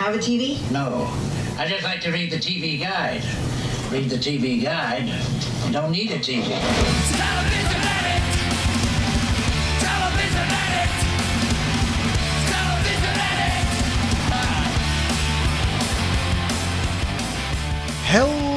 have a TV? No. I just like to read the TV guide. Read the TV guide. You don't need a TV. Television addict. Television addict. Television addict. Hello and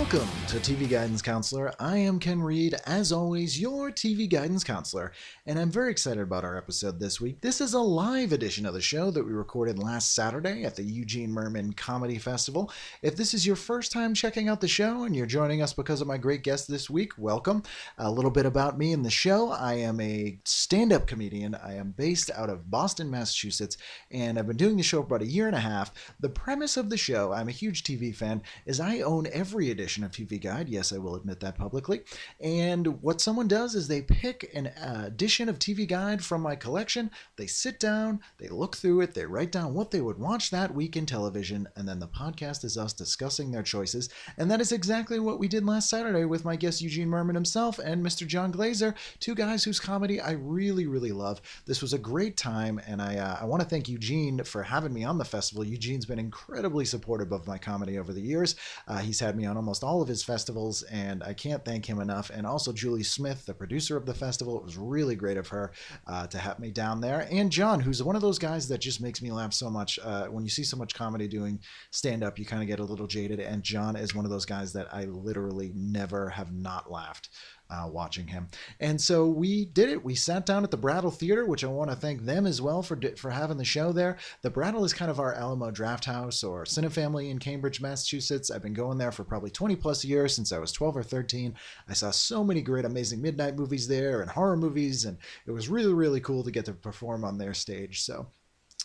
welcome to TV Guidance Counselor. I am Ken Reid, as always, your TV Guidance Counselor, and I'm very excited about our episode this week. This is a live edition of the show that we recorded last Saturday at the Eugene Mirman Comedy Festival. If this is your first time checking out the show and you're joining us because of my great guest this week, welcome. A little bit about me and the show I am a stand up comedian. I am based out of Boston, Massachusetts, and I've been doing the show for about a year and a half. The premise of the show, I'm a huge TV fan, is I own every edition of TV Guide. Yes, I will admit that publicly. And what someone does is they pick an edition of TV Guide from my collection. They sit down, they look through it, they write down what they would watch that week in television, and then the podcast is us discussing their choices. And that is exactly what we did last Saturday with my guest Eugene Mirman himself and Mr. Jon Glaser, two guys whose comedy I really, really love. This was a great time, and I, uh, I want to thank Eugene for having me on the festival. Eugene's been incredibly supportive of my comedy over the years. Uh, he's had me on almost all of his festivals, and I can't thank him enough. And also Julie Smith, the producer of the festival. It was really great of her uh, to have me down there. And John, who's one of those guys that just makes me laugh so much. Uh, when you see so much comedy doing stand up, you kind of get a little jaded. And John is one of those guys that I literally never have not laughed uh, watching him. And so we did it. We sat down at the Brattle Theater, which I want to thank them as well for for having the show there. The Brattle is kind of our Alamo Drafthouse or Cinefamily in Cambridge, Massachusetts. I've been going there for probably 20 plus years since I was 12 or 13. I saw so many great, amazing midnight movies there and horror movies, and it was really, really cool to get to perform on their stage. So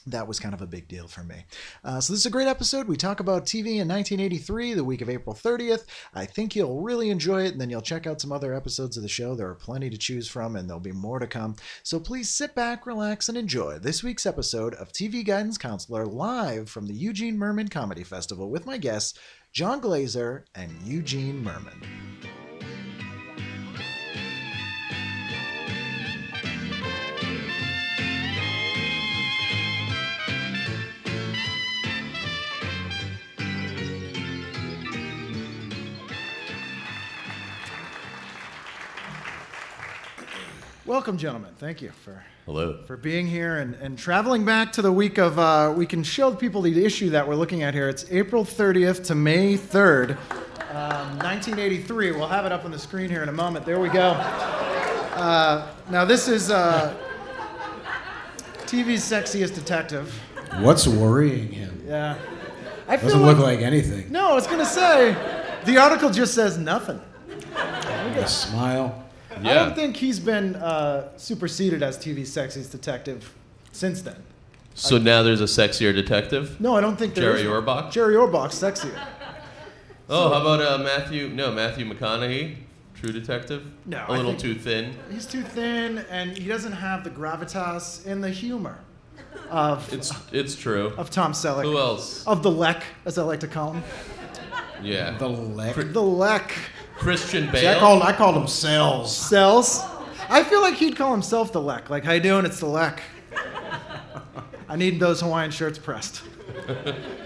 that was kind of a big deal for me. Uh, so this is a great episode. We talk about TV in 1983, the week of April 30th. I think you'll really enjoy it, and then you'll check out some other episodes of the show. There are plenty to choose from, and there'll be more to come. So please sit back, relax, and enjoy this week's episode of TV Guidance Counselor live from the Eugene Mirman Comedy Festival with my guests, Jon Glaser and Eugene Mirman. Welcome, gentlemen. Thank you for Hello. for being here and, and traveling back to the week of. Uh, we can show the people the issue that we're looking at here. It's April 30th to May 3rd, um, 1983. We'll have it up on the screen here in a moment. There we go. Uh, now this is uh, TV's sexiest detective. What's worrying him? Yeah, I feel Doesn't like, look like anything. No, I was gonna say the article just says nothing. A smile. I don't think he's been uh, superseded as TV's sexiest detective since then. So now there's a sexier detective. No, I don't think there Jerry is- Orbach? Jerry Orbach's sexier. Oh, how about uh, Matthew? No, Matthew McConaughey, True Detective. No, a I little too thin. He's too thin, and he doesn't have the gravitas and the humor of It's it's true. of Tom Selleck. Who else? Of the Lek, as I like to call him. Yeah. The lick. The Lek Christian See, I Bale. called, I called him cells. cells. I feel like he'd call himself the Lek. Like, how you doing? It's the Lek. I need those Hawaiian shirts pressed.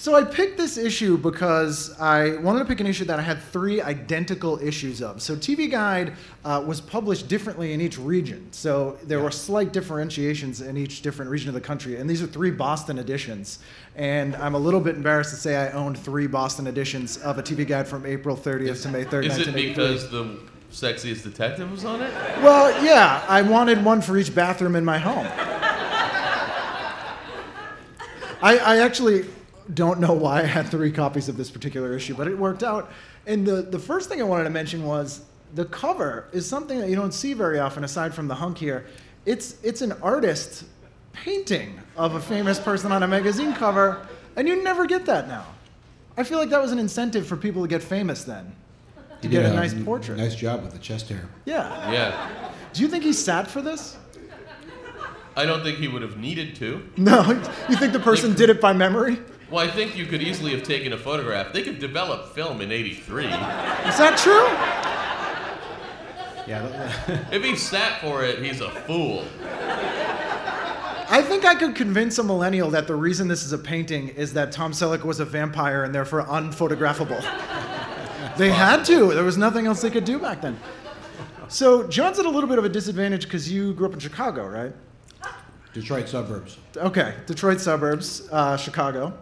So I picked this issue because I wanted to pick an issue that I had three identical issues of. So TV Guide uh, was published differently in each region. So there were slight differentiations in each different region of the country. And these are three Boston editions. And I'm a little bit embarrassed to say I owned three Boston editions of a TV Guide from April 30th to May 3rd, Is it 1983. because the sexiest detective was on it? Well, yeah, I wanted one for each bathroom in my home. I, I actually don't know why I had three copies of this particular issue, but it worked out. And the, the first thing I wanted to mention was the cover is something that you don't see very often aside from the hunk here. It's, it's an artist painting of a famous person on a magazine cover, and you never get that now. I feel like that was an incentive for people to get famous then, to get did a nice portrait. Nice job with the chest hair. Yeah. Yeah. Do you think he sat for this? I don't think he would have needed to. No. You think the person did it by memory? Well, I think you could easily have taken a photograph. They could develop film in '83. Is that true? Yeah. if he sat for it, he's a fool. I think I could convince a millennial that the reason this is a painting is that Tom Selleck was a vampire and therefore unphotographable. they had to. There was nothing else they could do back then. So John's at a little bit of a disadvantage because you grew up in Chicago, right? Detroit suburbs. Okay, Detroit suburbs, uh, Chicago.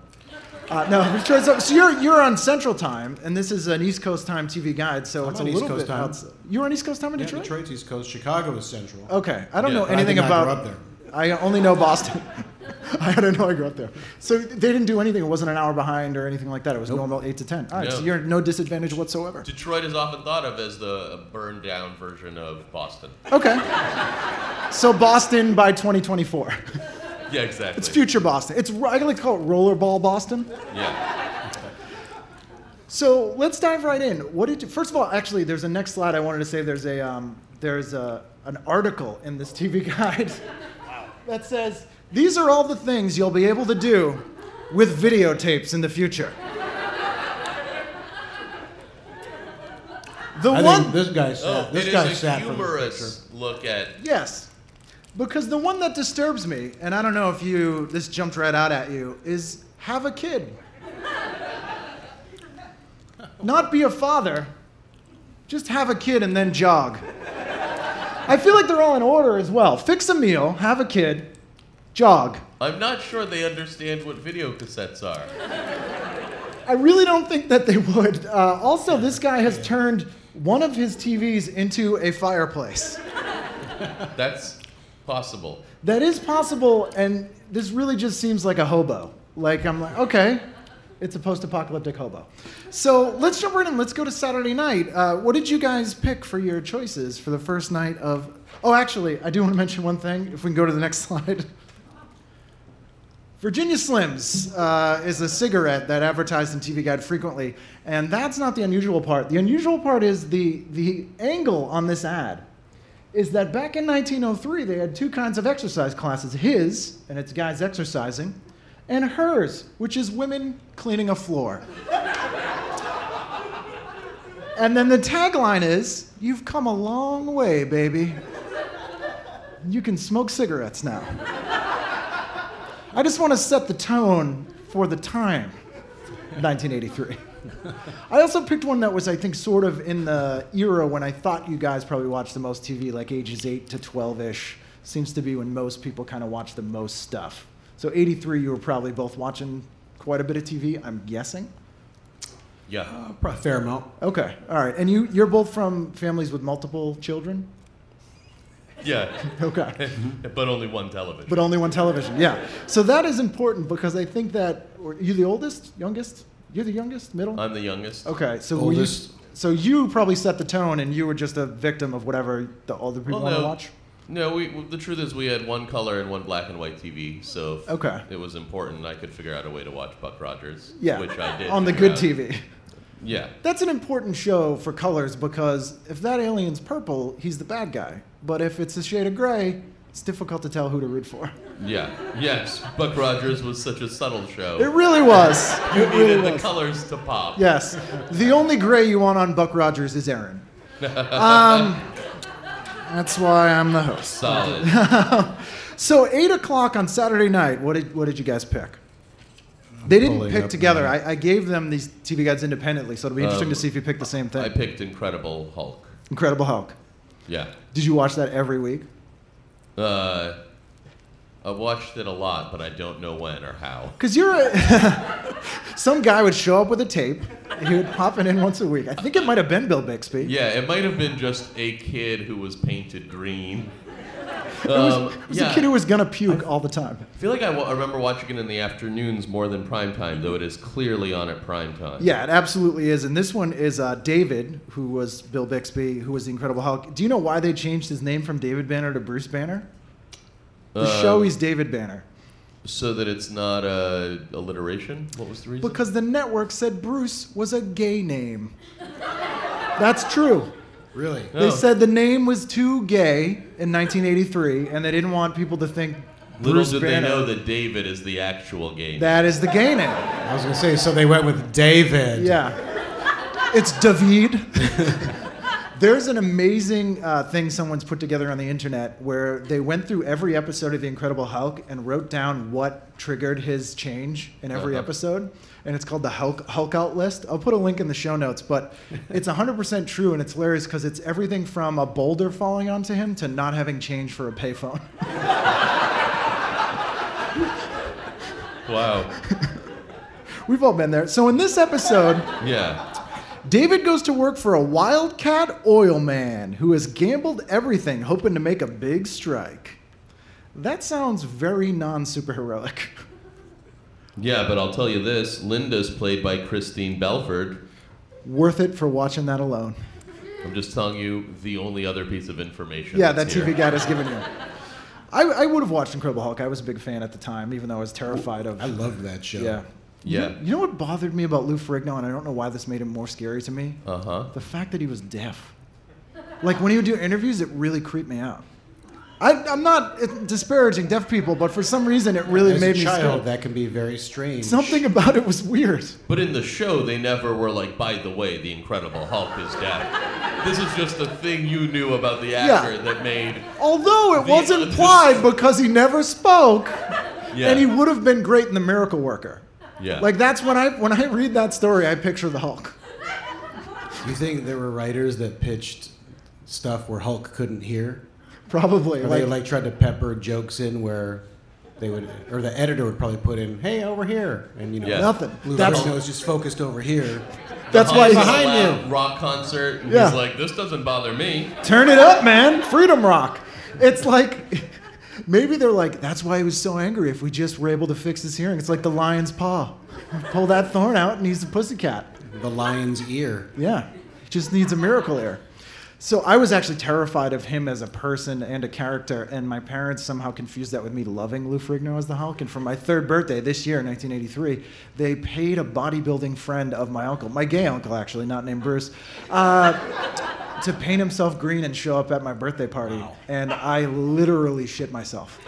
Uh, no, Detroit suburbs. So you're you're on Central Time, and this is an East Coast Time TV guide, so I'm it's on a East little Coast bit. time. outside- You're on East Coast Time in Yeah, Detroit. Detroit's East Coast. Chicago is central. Okay, I don't Yeah. know I anything think I about. grew up there. I only know Boston. I don't know I grew up there. So they didn't do anything. It wasn't an hour behind or anything like that. It was normal eight to ten. All right, so you're no disadvantage whatsoever. Detroit is often thought of as the burned down version of Boston. Okay. So Boston by 2024. Yeah, exactly. It's future Boston. It's I like to call it rollerball Boston. Yeah. So let's dive right in. What did you, first of all, actually, there's a next slide I wanted to say. There's a um, there's a, an article in this TV guide that says these are all the things you'll be able to do with videotapes in the future. The I one, think this guy sat. Oh, this it guy is a sat for the picture. humorous look at. yes, because the one that disturbs me, and I don't know if you this jumped right out at you, is have a kid. Not be a father, just have a kid and then jog. I feel like they're all in order as well. Fix a meal, have a kid, jog. I'm not sure they understand what video cassettes are. I really don't think that they would. Uh, also, this guy has turned one of his TVs into a fireplace. That's possible. That is possible, and this really just seems like a hobo. Like, I'm like, okay, it's a post apocalyptic hobo. So let's jump right in. Let's go to Saturday night. Uh, what did you guys pick for your choices for the first night of. Oh, actually, I do want to mention one thing. If we can go to the next slide. Virginia Slims uh, is a cigarette that advertised in TV Guide frequently, and that's not the unusual part. The unusual part is the, the angle on this ad is that back in 1903 they had two kinds of exercise classes his, and it's guys exercising, and hers, which is women cleaning a floor. and then the tagline is You've come a long way, baby. You can smoke cigarettes now. I just want to set the tone for the time, 1983. I also picked one that was, I think, sort of in the era when I thought you guys probably watched the most TV, like ages 8 to 12 ish. Seems to be when most people kind of watch the most stuff. So, 83, you were probably both watching quite a bit of TV, I'm guessing. Yeah. Uh, probably a fair amount. Okay, all right. And you, you're both from families with multiple children? Yeah. Okay. but only one television. but only one television. Yeah. So that is important because I think that are you the oldest, youngest? You're the youngest, middle. I'm the youngest. okay. So were you, Oldest. so you probably set the tone, and you were just a victim of whatever the older people Well, want to no. watch. No, we, the truth is we had one color and one black and white TV, so if Okay. it was important. I could figure out a way to watch Buck Rogers, Yeah. which I did. on the figure good out. TV. Yeah, That's an important show for colors because if that alien's purple, he's the bad guy. But if it's a shade of gray, it's difficult to tell who to root for. yeah, yes. Buck Rogers was such a subtle show. It really was. you it really needed the was. colors to pop. Yes. The only gray you want on Buck Rogers is Aaron. Um, that's why I'm the host. Solid. So eight o'clock on Saturday night. What did what did you guys pick? They didn't pulling pick up together. now. I, I gave them these TV guides independently, so it'll be interesting Um, to see if you picked the same thing. I picked Incredible Hulk. Incredible Hulk. Yeah. Did you watch that every week? Uh, I watched it a lot, but I don't know when or how. Because you're a, some guy would show up with a tape. He would pop it in once a week. I think it might have been Bill Bixby. Yeah, it might have been just a kid who was painted green. It was, Um, it was yeah. a kid who was gonna puke all the time. I feel like I, remember watching it in the afternoons more than prime time, though it is clearly on at prime time. Yeah, it absolutely is. And this one is uh, David, who was Bill Bixby, who was the Incredible Hulk. Do you know why they changed his name from David Banner to Bruce Banner? The Um, show he's David Banner. So that it's not a alliteration? What was the reason? Because the network said Bruce was a gay name. That's true. Really? Oh. They said the name was too gay in 1983, and they didn't want people to think Little Bruce did Banner. they know that David is the actual gay name. that is the gay name. I was gonna say. So they went with David. Yeah. It's David. There's an amazing uh, thing someone's put together on the internet where they went through every episode of The Incredible Hulk and wrote down what triggered his change in every Uh-huh. episode. And it's called the Hulk, Hulk Out list. I'll put a link in the show notes, but it's 100% true and it's hilarious because it's everything from a boulder falling onto him to not having change for a payphone. Wow. We've all been there. So in this episode, Yeah. David goes to work for a wildcat oil man who has gambled everything hoping to make a big strike. That sounds very non superheroic. Yeah, but I'll tell you this: Linda's played by Christine Belford. Worth it for watching that alone. I'm just telling you the only other piece of information. Yeah, that that's TV here. guide has given you. I, I would have watched Incredible Hulk. I was a big fan at the time, even though I was terrified of. I loved that show. Yeah. Yeah. You, you know what bothered me about Lou Ferrigno, and I don't know why this made him more scary to me? Uh huh. The fact that he was deaf. Like when he would do interviews, it really creeped me out. I, I'm not uh, disparaging deaf people, but for some reason it really As made a me child, scared. that can be very strange. Something about it was weird. But in the show, they never were like, by the way, the Incredible Hulk is deaf. This is just a thing you knew about the actor that made. Although it The- was implied because he never spoke, Yeah. and he would have been great in The Miracle Worker. Yeah. Like that's when I when I read that story, I picture the Hulk. You think there were writers that pitched stuff where Hulk couldn't hear? Probably. Or Like, they like tried to pepper jokes in where they would, or the editor would probably put in, "Hey, over here," and you know, Yeah. nothing. Lou That's Ferrigno was just focused over here. that's why he's behind you. Rock concert. And Yeah. He's like, this doesn't bother me. Turn it up, man. Freedom rock. It's like maybe they're like, that's why he was so angry. If we just were able to fix his hearing, it's like the lion's paw. Pull that thorn out, and he's a pussycat. The lion's ear. Yeah, he just needs a miracle ear. So I was actually terrified of him as a person and a character, and my parents somehow confused that with me loving Lou Ferrigno as the Hulk. And for my third birthday this year, 1983, they paid a bodybuilding friend of my uncle, my gay uncle actually, not named Bruce, uh, to paint himself green and show up at my birthday party. And I literally shit myself.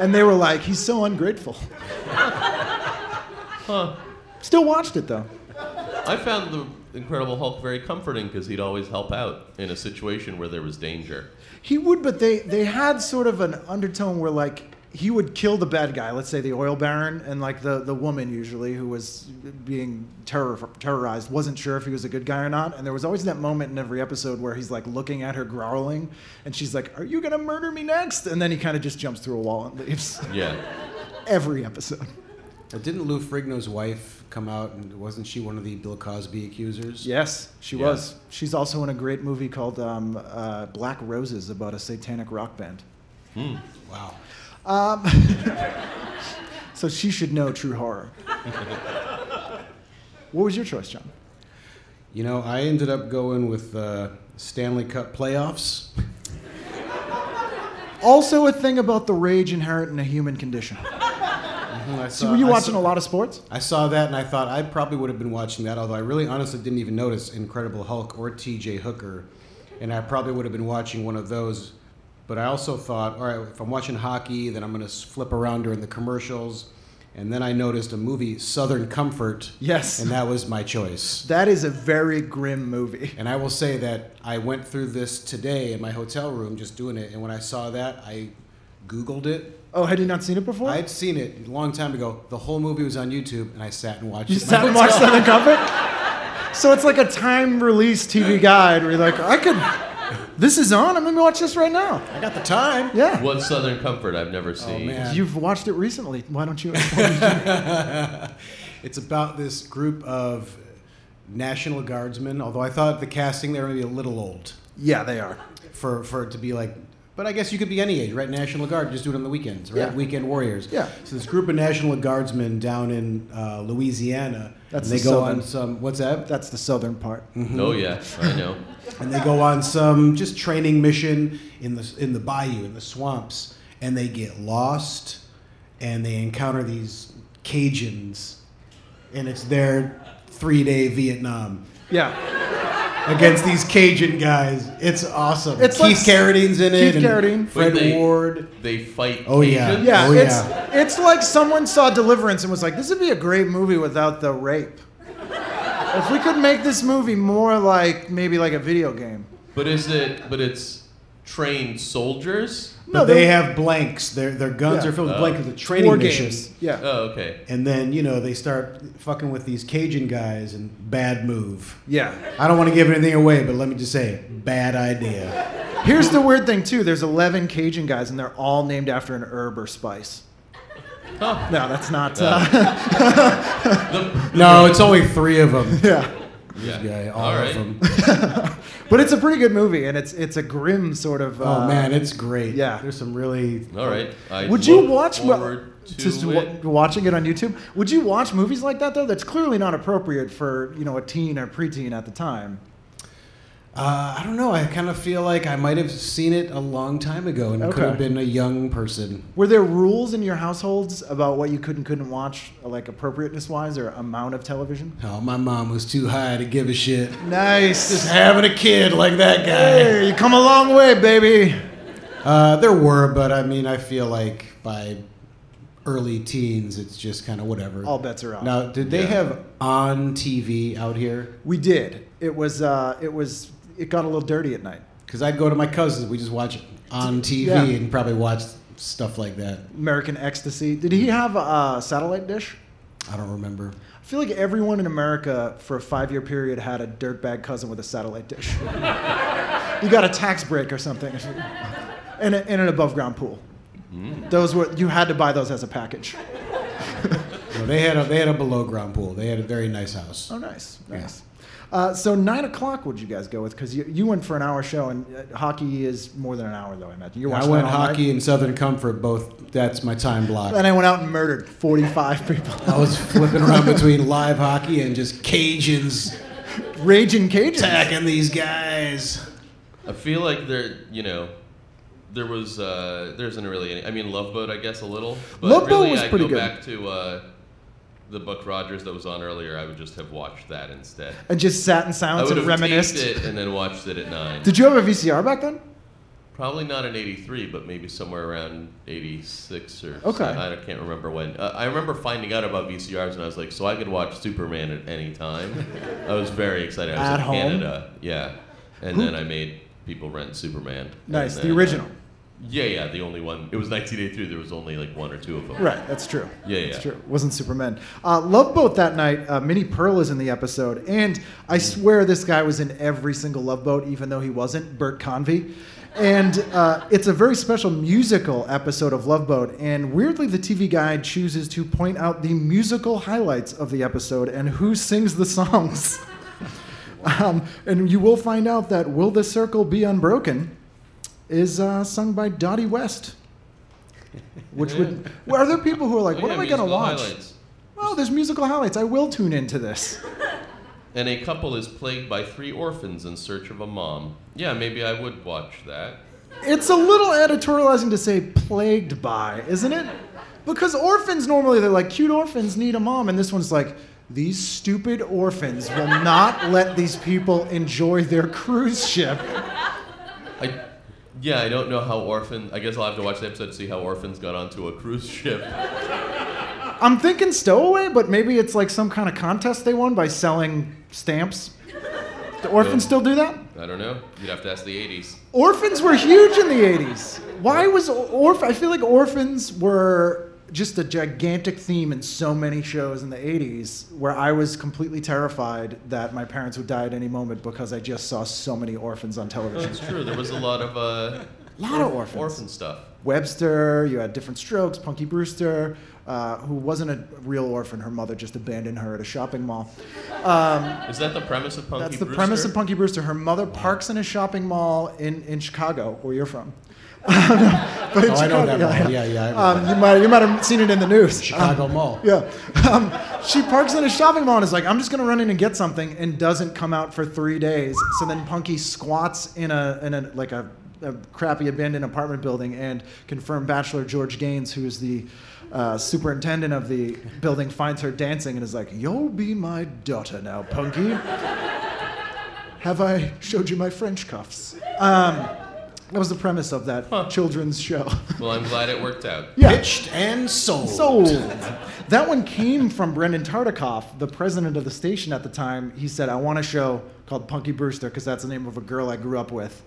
and they were like, "He's so ungrateful." Still watched it though. I found the Incredible Hulk very comforting because he'd always help out in a situation where there was danger. He would, but they they had sort of an undertone where like he would kill the bad guy, let's say the oil baron, and like the the woman usually who was being terror, terrorized wasn't sure if he was a good guy or not, and there was always that moment in every episode where he's like looking at her growling, and she's like, "Are you gonna murder me next?" And then he kind of just jumps through a wall and leaves. Yeah. every episode. Didn't Lou Ferrigno's wife come out and wasn't she one of the Bill Cosby accusers? Yes, she Yeah. was. She's also in a great movie called um, uh, Black Roses about a satanic rock band. Wow. So she should know true horror. what was your choice, John? You know, I ended up going with uh, Stanley Cup playoffs. Also, a thing about the rage inherent in a human condition. I So, were you watching saw- a lot of sports? I saw that and I thought I probably would have been watching that, although I really honestly didn't even notice Incredible Hulk or TJ Hooker. And I probably would have been watching one of those. But I also thought, all right, if I'm watching hockey, then I'm going to flip around during the commercials. And then I noticed a movie, Southern Comfort. Yes. And that was my choice. That is a very grim movie. And I will say that I went through this today in my hotel room just doing it. And when I saw that, I Googled it. Oh, had you not seen it before? I had seen it a long time ago. The whole movie was on YouTube, and I sat and watched you it. in my sat and watched Southern Comfort? So it's like a time release TV guide where you're like, I could. This is on. I'm going to watch this right now. I got the time. Yeah. What's Southern Comfort? I've never oh, seen. man. You've watched it recently. Why don't you? It's about this group of National Guardsmen. Although I thought the casting there would be a little old yeah, they are. for for it to be like. But I guess you could be any age, right? National Guard, just do it on the weekends, right? Yeah. Weekend warriors. Yeah. So this group of National Guardsmen down in uh, Louisiana, That's and they the go Southern. on some. What's that? That's the southern part. Oh yeah, I know. and they go on some just training mission in the in the bayou in the swamps and they get lost and they encounter these Cajuns and it's their 3-day Vietnam Yeah. Against these Cajun guys. It's awesome. It's Keith like- Carradine's in it. Keith Carradine. Fred they- Ward. They fight. Oh, yeah. Cajuns? Oh, yeah, Oh, it's yeah. it's like someone saw Deliverance and was like, "This would be a great movie without the rape." if we could make this movie more like maybe like a video game. But is it? But it's trained soldiers. But No, they have blanks. Their their guns Yeah. are filled with Oh. blanks with training War missions. games. Yeah. Oh, okay. And then you know they start fucking with these Cajun guys and bad move. Yeah. I don't want to give anything away, but let me just say, bad idea. Here's the weird thing too. There's 11 Cajun guys, and they're all named after an herb or spice. Huh. No, that's not. Uh, The, No, it's only three of them. yeah. yeah. Yeah, all, All of them. But it's a pretty good movie, and it's it's a grim sort of. Oh uh, man, it's great. yeah. there's some really. All right. I Would you watch mo- forward to just it. wa- watching it on YouTube? Would you watch movies like that though? That's clearly not appropriate for you know a teen or preteen at the time. Uh, I don't know. I kind of feel like I might have seen it a long time ago and could have been a young person. Were there rules in your households about what you could and couldn't watch, like appropriateness wise, or amount of television? Oh, my mom was too high to give a shit. Nice. Just having a kid like that guy. Hey, you come a long way, baby. Uh, there were, but I mean, I feel like by early teens, it's just kind of whatever. All bets are off. Now, did they have on TV out here? We did. It was. Uh, it was. It got a little dirty at night. Because I'd go to my cousins, we just watch it on TV Yeah. and probably watch stuff like that. American Ecstasy. Did he mm-hmm. have a satellite dish? I don't remember. I feel like everyone in America for a five-year period had a dirtbag cousin with a satellite dish. you got a tax break or something, and, a, and an above-ground pool. Mm. Those were you had to buy those as a package. No, they had a they had a below ground pool. They had a very nice house. Oh, nice, Yeah. Nice. Uh, so nine o'clock, would you guys go with? Because you, you went for an hour show, and uh, hockey is more than an hour, though. I imagine you're I went that all night? hockey and Southern Comfort both. That's my time block. Then I went out and murdered forty-five people. I was flipping around between live hockey and just Cajuns Raging Cajuns. attacking these guys. I feel like there, you know, there was, uh, there isn't really any. I mean, Love Boat, I guess, a little. But Love Boat was I'd pretty go good. back to uh, the Buck Rogers that was on earlier. I would just have watched that instead. And just sat in I silence would and have reminisced. it and then watched it at nine. Did you have a VCR back then? Probably not in '83, but maybe somewhere around '86 or. Okay. so- I can't remember when. Uh, I remember finding out about VCRs, and I was like, so I could watch Superman at any time. I was very excited. I was At in home? Canada, yeah, and then I made people rent Superman. Nice, and the then, uh, original. Yeah, yeah, the only one. It was 1983. There was only like one or two of them. Right, that's true. Yeah, That's yeah. true. Wasn't Superman. Uh, Love Boat that night, uh, Minnie Pearl is in the episode, and I swear this guy was in every single Love Boat, even though he wasn't, Bert Convy. And uh, it's a very special musical episode of Love Boat, and weirdly, the TV guide chooses to point out the musical highlights of the episode and who sings the songs. um, and you will find out that Will the Circle Be Unbroken is uh, sung by Dottie West. Which would. Well, are there people who are like, Oh, what yeah, am I going to watch? highlights. Oh, there's musical highlights. I will tune into this. And a couple is plagued by three orphans in search of a mom. Yeah, maybe I would watch that. It's a little editorializing to say plagued by, isn't it? Because orphans normally they're like cute orphans need a mom, and this one's like these stupid orphans will not let these people enjoy their cruise ship. I, yeah, I don't know how orphan. I guess I'll have to watch the episode to see how orphans got onto a cruise ship. I'm thinking stowaway, but maybe it's like some kind of contest they won by selling stamps. Do orphans still do that? I don't know. You'd have to ask the 80s. Orphans were huge in the 80s. Why was orph? I feel like orphans were just a gigantic theme in so many shows in the 80s where I was completely terrified that my parents would die at any moment because I just saw so many orphans on television. That's true. There was a lot of uh, Lot of orphans. orphan stuff. Webster, you had Diff'rent Strokes, Punky Brewster, uh, who wasn't a real orphan. Her mother just abandoned her at a shopping mall. Is that the premise of Punky Brewster? That's the Brewster? premise of Punky Brewster. Her mother parks in a shopping mall in, in Chicago, where you're from. But Oh, I know that mall. Yeah, yeah, I Um, you might you might have seen it in the news. Chicago Mall. Yeah. Um, she parks in a shopping mall and is like, I'm just going to run in and get something, and doesn't come out for three days. So then Punky squats in a, in a like a, a crappy abandoned apartment building and confirmed Bachelor George Gaynes, who is the uh, superintendent of the building, finds her dancing and is like, You'll be my daughter now, Punky. Have I showed you my French cuffs? Um, That was the premise of that children's show. Well, I'm glad it worked out. yeah. Pitched and sold. Sold. That one came from Brandon Tartikoff, the president of the station at the time. He said, I want a show called Punky Brewster because that's the name of a girl I grew up with.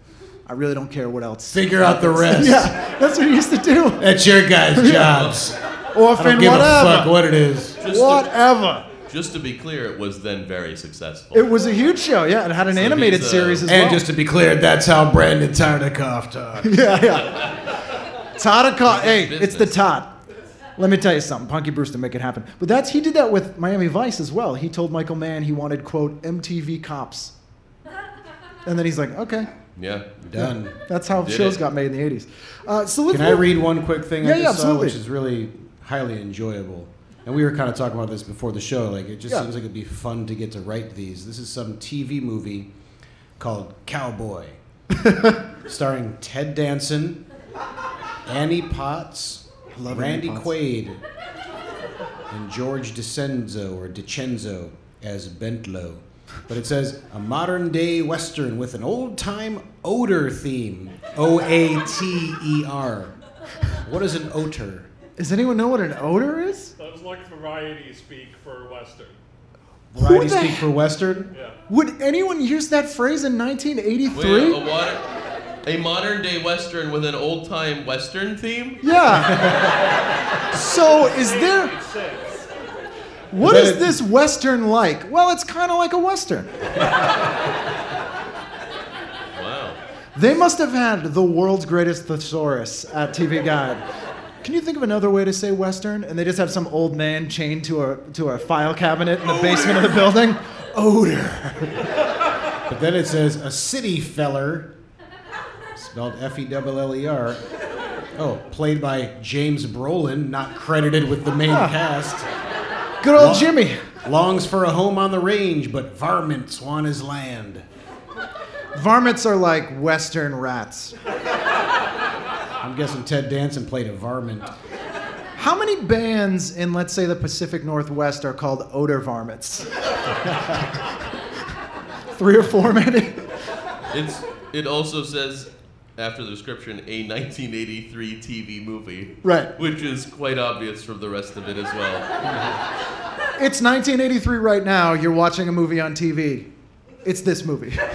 I really don't care what else. Figure out the rest. Yeah, that's what he used to do. That's your guys' jobs. I Orphan, don't give a whatever. fuck what it is. Just to, whatever. Just to be clear, it was then very successful. It was a huge show, yeah. It had an So animated he's, uh, series as And well. just to be clear, that's how Brandon Tartikoff talks. yeah, yeah. Tartikoff. Hey, Business. it's the Tot. Let me tell you something. Punky Brewster make it happen. But that's he did that with Miami Vice as well. He told Michael Mann he wanted quote MTV cops, and then he's like, okay. yeah. Done. That's how Did shows it. got made in the 80s. Uh, so let's Can I read one quick thing Yeah, I yeah, just saw, absolutely. which is really highly enjoyable? And we were kind of talking about this before the show. Like, it just Yeah. seems like it'd be fun to get to write these. This is some TV movie called Cowboy, starring Ted Danson, Annie Potts, Love Randy Annie Potts. Quaid, and George DiCenzo or DiCenzo as Bentlow. But it says a modern day western with an old time oater theme. O A T E R. What is an otter? Does anyone know what an oater is? That was like variety speak for Western. Variety the speak for western? Yeah. Would anyone use that phrase in 1983? Wait, a, water, a modern day western with an old time western theme? Yeah. so is there? Makes sense. What But is it- this western like? Well, it's kind of like a western. Wow. They must have had the world's greatest thesaurus at TV Guide. Can you think of another way to say western? And they just have some old man chained to a to a file cabinet in the basement of the building. Oater. But then it says a city feller, spelled F E L L E R. Oh, played by James Brolin, not credited with the main cast. Good old Well- Jimmy. Longs for a home on the range, but varmints want his land. Varmints are like western rats. I'm guessing Ted Danson played a varmint. How many bands in, let's say, the Pacific Northwest are called Oater Varmints? Three or four, maybe? It's it also says after the description a 1983 TV movie. Right. Which is quite obvious from the rest of it as well. It's 1983 right now. You're watching a movie on TV. It's this movie.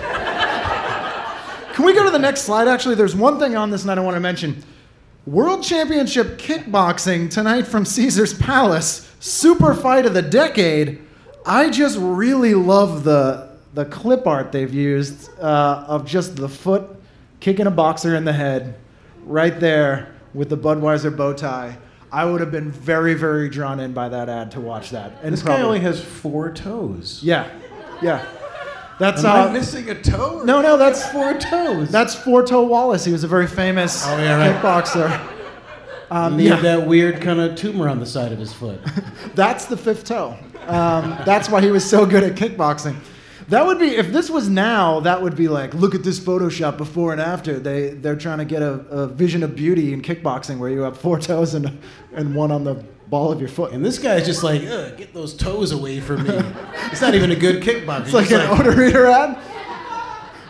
Can we go to the next slide? Actually, there's one thing on this night I want to mention. World Championship kickboxing tonight from Caesar's Palace. Super fight of the decade. I just really love the the clip art they've used uh, of just the foot kicking a boxer in the head, right there with the Budweiser bow tie. I would have been very, very drawn in by that ad to watch that. And This guy probably- only has four toes. yeah, yeah. That's Am I uh, missing a toe? or no, no. That's four toes. that's Four Toe Wallace. He was a very famous Oh, yeah, right. kickboxer. Um, he yeah, had that weird kind of tumor on the side of his foot. that's the fifth toe. Um, that's why he was so good at kickboxing. That would be if this was now. That would be like, look at this Photoshop before and after. They they're trying to get a, a vision of beauty in kickboxing where you have four toes and and one on the ball of your foot. And this guy's just like, Ugh, get those toes away from me. it's not even a good kickboxer. It's like an Odor-Eater ad.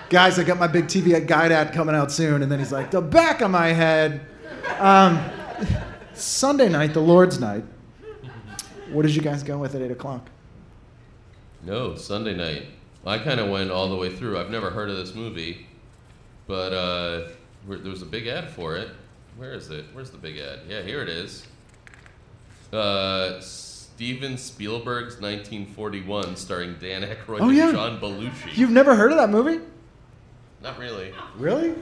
Guys, I got my big TV at guide ad coming out soon, and then he's like, the back of my head. Um, Sunday night, the Lord's night. What did you guys go with at eight o'clock? No, Sunday night. I kind of went all the way through. I've never heard of this movie, but uh, there was a big ad for it. Where is it? Where's the big ad? Yeah, here it is. Uh, Steven Spielberg's 1941, starring Dan Aykroyd Oh, and yeah. John Belushi. You've never heard of that movie? Not really. Really?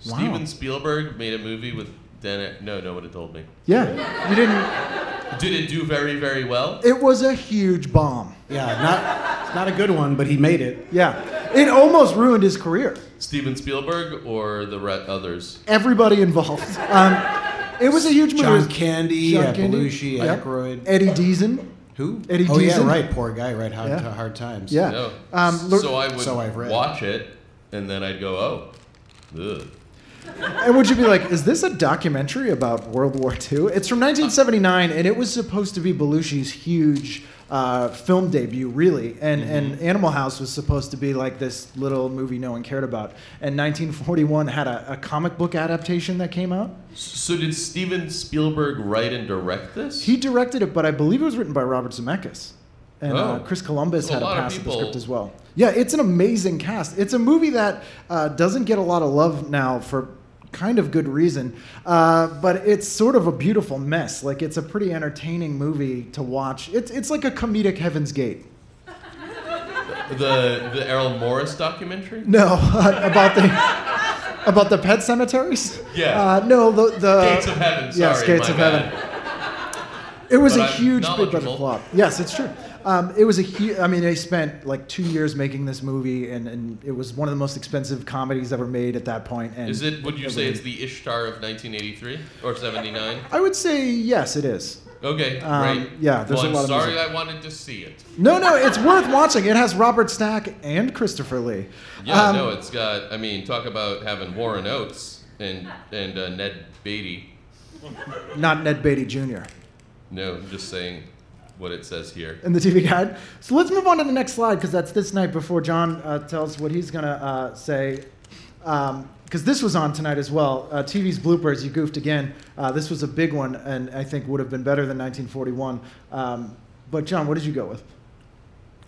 Steven Spielberg made a movie with Dan. A- no, no one had told me. Yeah. You didn't. Did it do very, very well? It was a huge bomb. Yeah, not it's not a good one, but he made it. Yeah. It almost ruined his career. Steven Spielberg or the re- others? Everybody involved. Um, it was a huge movie. It John was Candy, John yeah, Candy. Belushi, Yep. Aykroyd. Eddie Deezen. Who? Eddie oh yeah, Deezen. right. Poor guy. Right. Hard, Yeah. hard times. Yeah. No. Um, so I would So I've read. watch it, and then I'd go, oh, ugh. And would you be like, is this a documentary about World War II? It's from 1979, and it was supposed to be Belushi's huge uh, film debut, really. And and Animal House was supposed to be like this little movie no one cared about. And 1941 had a, a comic book adaptation that came out. So did Steven Spielberg write and direct this? He directed it, but I believe it was written by Robert Zemeckis. And uh, Oh. Chris Columbus So had a of pass at the script as well. Yeah, it's an amazing cast. It's a movie that uh, doesn't get a lot of love now for kind of good reason, uh, but it's sort of a beautiful mess. Like it's a pretty entertaining movie to watch. It's it's like a comedic Heaven's Gate. the the Errol Morris documentary. No, about the about the pet cemeteries. Yeah. Uh, no, the the Gates of Heaven. Sorry, yes, Gates of bad. Heaven. It was But a I'm huge big budget flop. Yes, it's true. Um, it was a huge. I mean, they spent like two years making this movie, and, and it was one of the most expensive comedies ever made at that point. And Is it? Would you say it's the Ishtar of 1983 or 79? I would say yes, it is. Okay, Um, great. yeah, there's well, a I'm lot of sorry music. I wanted to see it. No, no, it's worth watching. It has Robert Stack and Christopher Lee. Yeah, Um, no, it's got. I mean, talk about having Warren Oates and and uh, Ned Beatty. Not Ned Beatty Jr. No, I'm just saying what it says here. in the TV guide. So let's move on to the next slide because that's this night before John uh, tells what he's going to uh, say. Because this was on tonight as well. Uh, TV's bloopers, you goofed again. Uh, this was a big one and I think would have been better than 1941. Um, but John, what did you go with?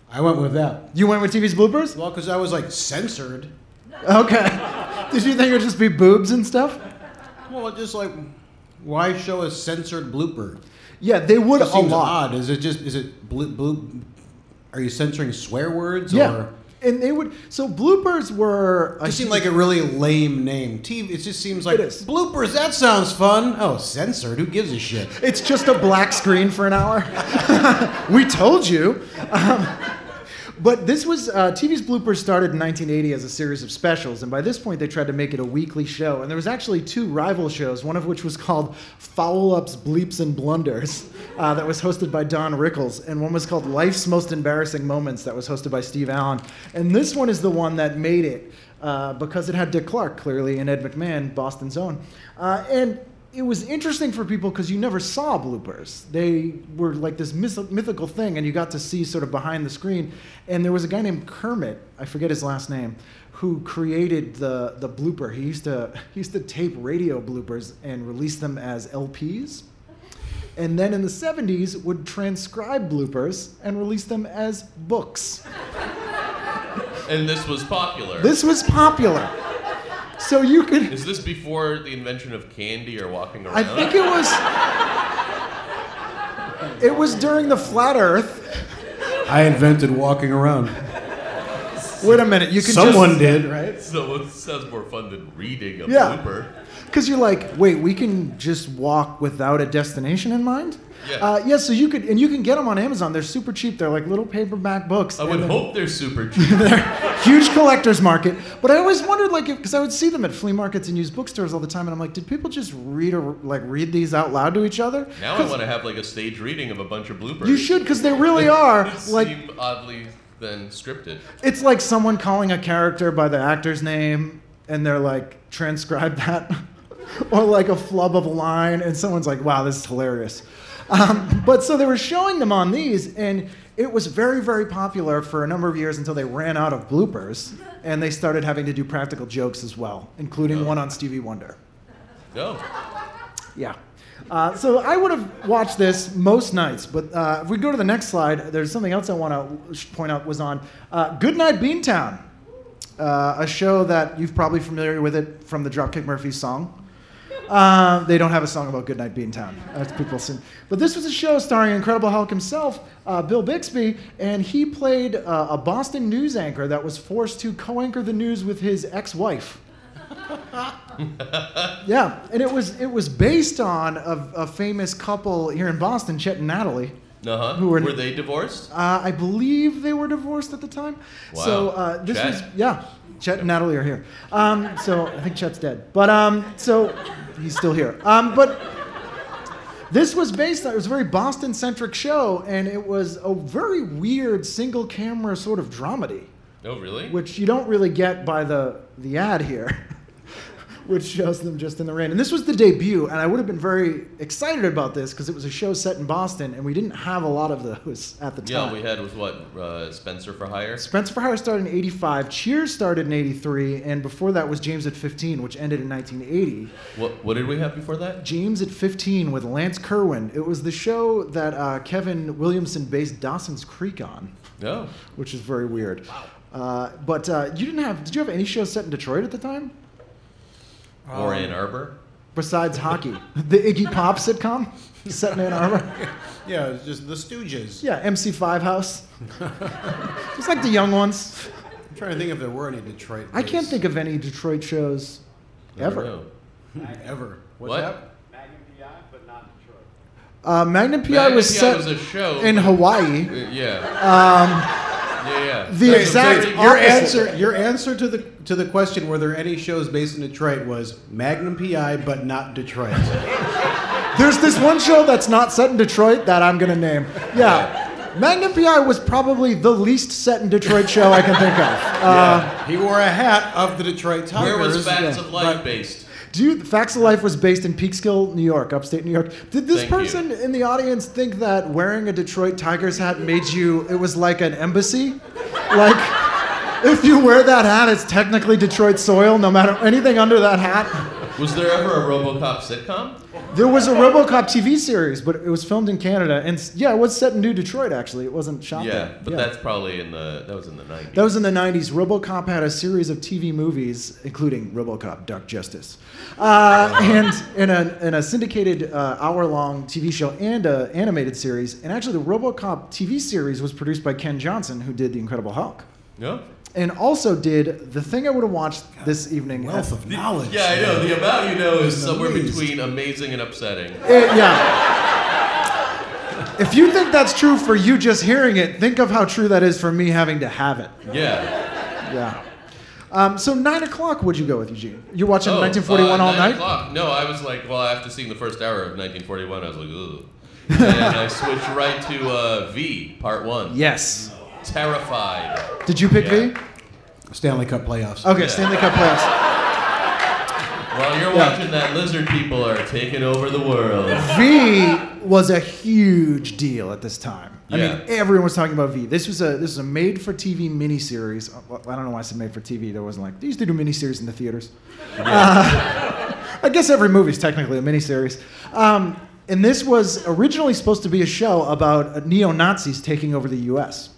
I went with that. You went with TV's bloopers? Well, because I was like censored. Okay. did you think it would just be boobs and stuff? Well, just like, why show a censored blooper? Yeah, they would It a seems lot. odd. Is it just is it blue, blue? Are you censoring swear words? Yeah. Or And they would. So bloopers were. it just seemed like a really lame name. TV. It just seems like It is. bloopers. That sounds fun. Oh, censored. Who gives a shit? It's just a black screen for an hour. we told you. Um, but this was uh, TV's bloopers started in 1980 as a series of specials, and by this point they tried to make it a weekly show. And there was actually two rival shows, one of which was called Foul Ups, Bleeps, and Blunders, uh, that was hosted by Don Rickles, and one was called Life's Most Embarrassing Moments, that was hosted by Steve Allen. And this one is the one that made it uh, because it had Dick Clark clearly and Ed McMahon, Boston's own, uh, and it was interesting for people because you never saw bloopers. They were like this myth- mythical thing, and you got to see sort of behind the screen. And there was a guy named Kermit, I forget his last name, who created the, the blooper. He used to he used to tape radio bloopers and release them as LPs. And then in the 70s would transcribe bloopers and release them as books. And this was popular. This was popular. So you could Is this before the invention of candy or walking around? I think it was. It was during the flat Earth. I invented walking around. Wait a minute, you can Someone just, did, right? So it sounds more fun than reading a Yeah. blooper. Because you're like, wait, we can just walk without a destination in mind. Yeah. Uh, yeah. So you could, and you can get them on Amazon. They're super cheap. They're like little paperback books. I would hope they're super cheap. they're huge collector's market. But I always wondered, like, because I would see them at flea markets and used bookstores all the time, and I'm like, did people just read or like read these out loud to each other? Now I want to have like a stage reading of a bunch of bloopers. You should, because they really are like seem oddly then scripted. It's like someone calling a character by the actor's name and they're like, transcribe that. or like a flub of a line and someone's like, wow, this is hilarious. Um, but so they were showing them on these and it was very, very popular for a number of years until they ran out of bloopers and they started having to do practical jokes as well, including one on Stevie Wonder. No. Yeah. Uh, so I would have watched this most nights, but uh, if we go to the next slide, there's something else I want to point out was on uh, Goodnight Beantown, uh, a show that you've probably familiar with it from the Dropkick Murphys song. Uh, they don't have a song about Goodnight Beantown. That's people sing. But this was a show starring Incredible Hulk himself, uh, Bill Bixby, and he played uh, a Boston news anchor that was forced to co-anchor the news with his ex-wife. Yeah, and it was it was based on a, a famous couple here in Boston, Chet and Natalie. Uh huh. Who were- were they divorced? Uh, I believe they were divorced at the time. So Wow. uh, this Chet. was yeah, Chet and Natalie are here. Um, so I think Chet's dead, but um, so he's still here. Um, but this was based on it was a very Boston centric show, and it was a very weird single camera sort of dramedy Oh, really? which you don't really get by the the ad here. which shows them just in the rain. And this was the debut, and I would have been very excited about this because it was a show set in Boston, and we didn't have a lot of those at the time. Yeah, we had was what uh, Spencer for Hire. Spencer for Hire started in 85, Cheers started in 83, and before that was James at 15, which ended in 1980. What what did we have before that? James at 15 with Lance Kerwin. It was the show that uh, Kevin Williamson based Dawson's Creek on, No. which is very weird. Uh, but uh, you didn't have, did you have any shows set in Detroit at the time? Or Ann Arbor. Besides hockey? The Iggy Pop sitcom set in Ann Arbor? Yeah, it's just the Stooges. Yeah, MC5 House. Just like the young ones. I'm trying to think if there were any Detroit. I can't think of any Detroit shows Never ever. know. ever. What's What? that? Uh, Magnum PI Magnum was PI set was a show in Hawaii. Uh, yeah. yeah, yeah. the That's exact Your answer, your answer to the to the question, were there any shows based in Detroit, was Magnum PI, but not Detroit. There's this one show that's not set in Detroit that I'm gonna name. Yeah. Magnum PI was probably the least set in Detroit show I can think of. Uh, he wore a hat of the Detroit Tigers. Where was Facts yeah, of Life but- based? do you, Facts of Life was based in Peekskill, New York, upstate New York. Did this Thank you. person in the audience think that wearing a Detroit Tigers hat made you, it was like an embassy? Like, if you wear that hat, it's technically Detroit soil, no matter anything under that hat? Was there ever a RoboCop sitcom? There was a RoboCop TV series, but it was filmed in Canada, and yeah, it was set in New Detroit. Actually, it wasn't shot Yeah, there. but that's probably in the that was in the nineties. That was in the 90s. Robocop had a series of TV movies, including Robocop Dark Justice, uh, and in a, in a syndicated uh, hour long TV show and an animated series. And actually, the Robocop TV series was produced by Ken Johnson, who did The Incredible Hulk. No. And also did the thing I would have watched this evening. wealth of knowledge. Yeah, I know. The amount you know is somewhere amazed. between amazing and upsetting. It- yeah. If you think that's true for you just hearing it, think of how true that is for me having to have it. Yeah. Yeah. Um, so nine o'clock, would you go with Eugene? You're watching Oh, 1941 uh, all nine night. O'clock. No, I was like, well, after seeing the first hour of 1941, I was like, ugh. and I switched right to uh, V, Part One. Yes. Terrified. Did you pick Yeah. V? Stanley Cup playoffs. Okay, Yeah. Stanley Cup playoffs. While you're Yeah. watching that, lizard people are taking over the world. V was a huge deal at this time. I Yeah. mean, everyone was talking about V. This was a this was a made-for-TV miniseries. Uh, I don't know why I said made-for-TV. There wasn't like they used to do miniseries in the theaters. Uh, I guess every movie's technically a miniseries. Um, and this was originally supposed to be a show about uh, neo Nazis taking over the U.S.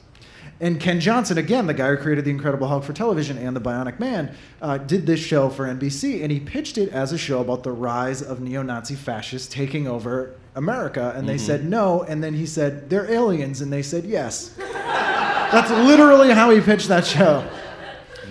And Ken Johnson, again, the guy who created The Incredible Hulk for television and The Bionic Man, uh, did this show for NBC, and he pitched it as a show about the rise of neo-Nazi fascists taking over America. And they said no, and then he said they're aliens, and they said yes. That's literally how he pitched that show.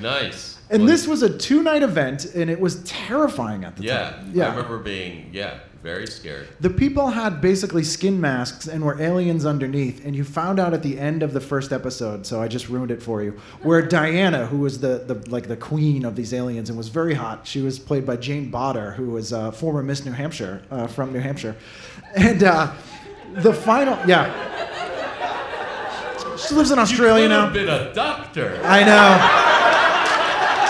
Nice. And Well, this was a two-night event, and it was terrifying at the Yeah, time. Yeah, I remember being yeah very scared. The people had basically skin masks and were aliens underneath, and you found out at the end of the first episode. So I just ruined it for you. Where Diana, who was the, the like the queen of these aliens and was very hot, she was played by Jane Badler, who was uh, former Miss New Hampshire uh, from New Hampshire, and uh, the final, yeah, she lives in Australia you now. been a doctor. I know.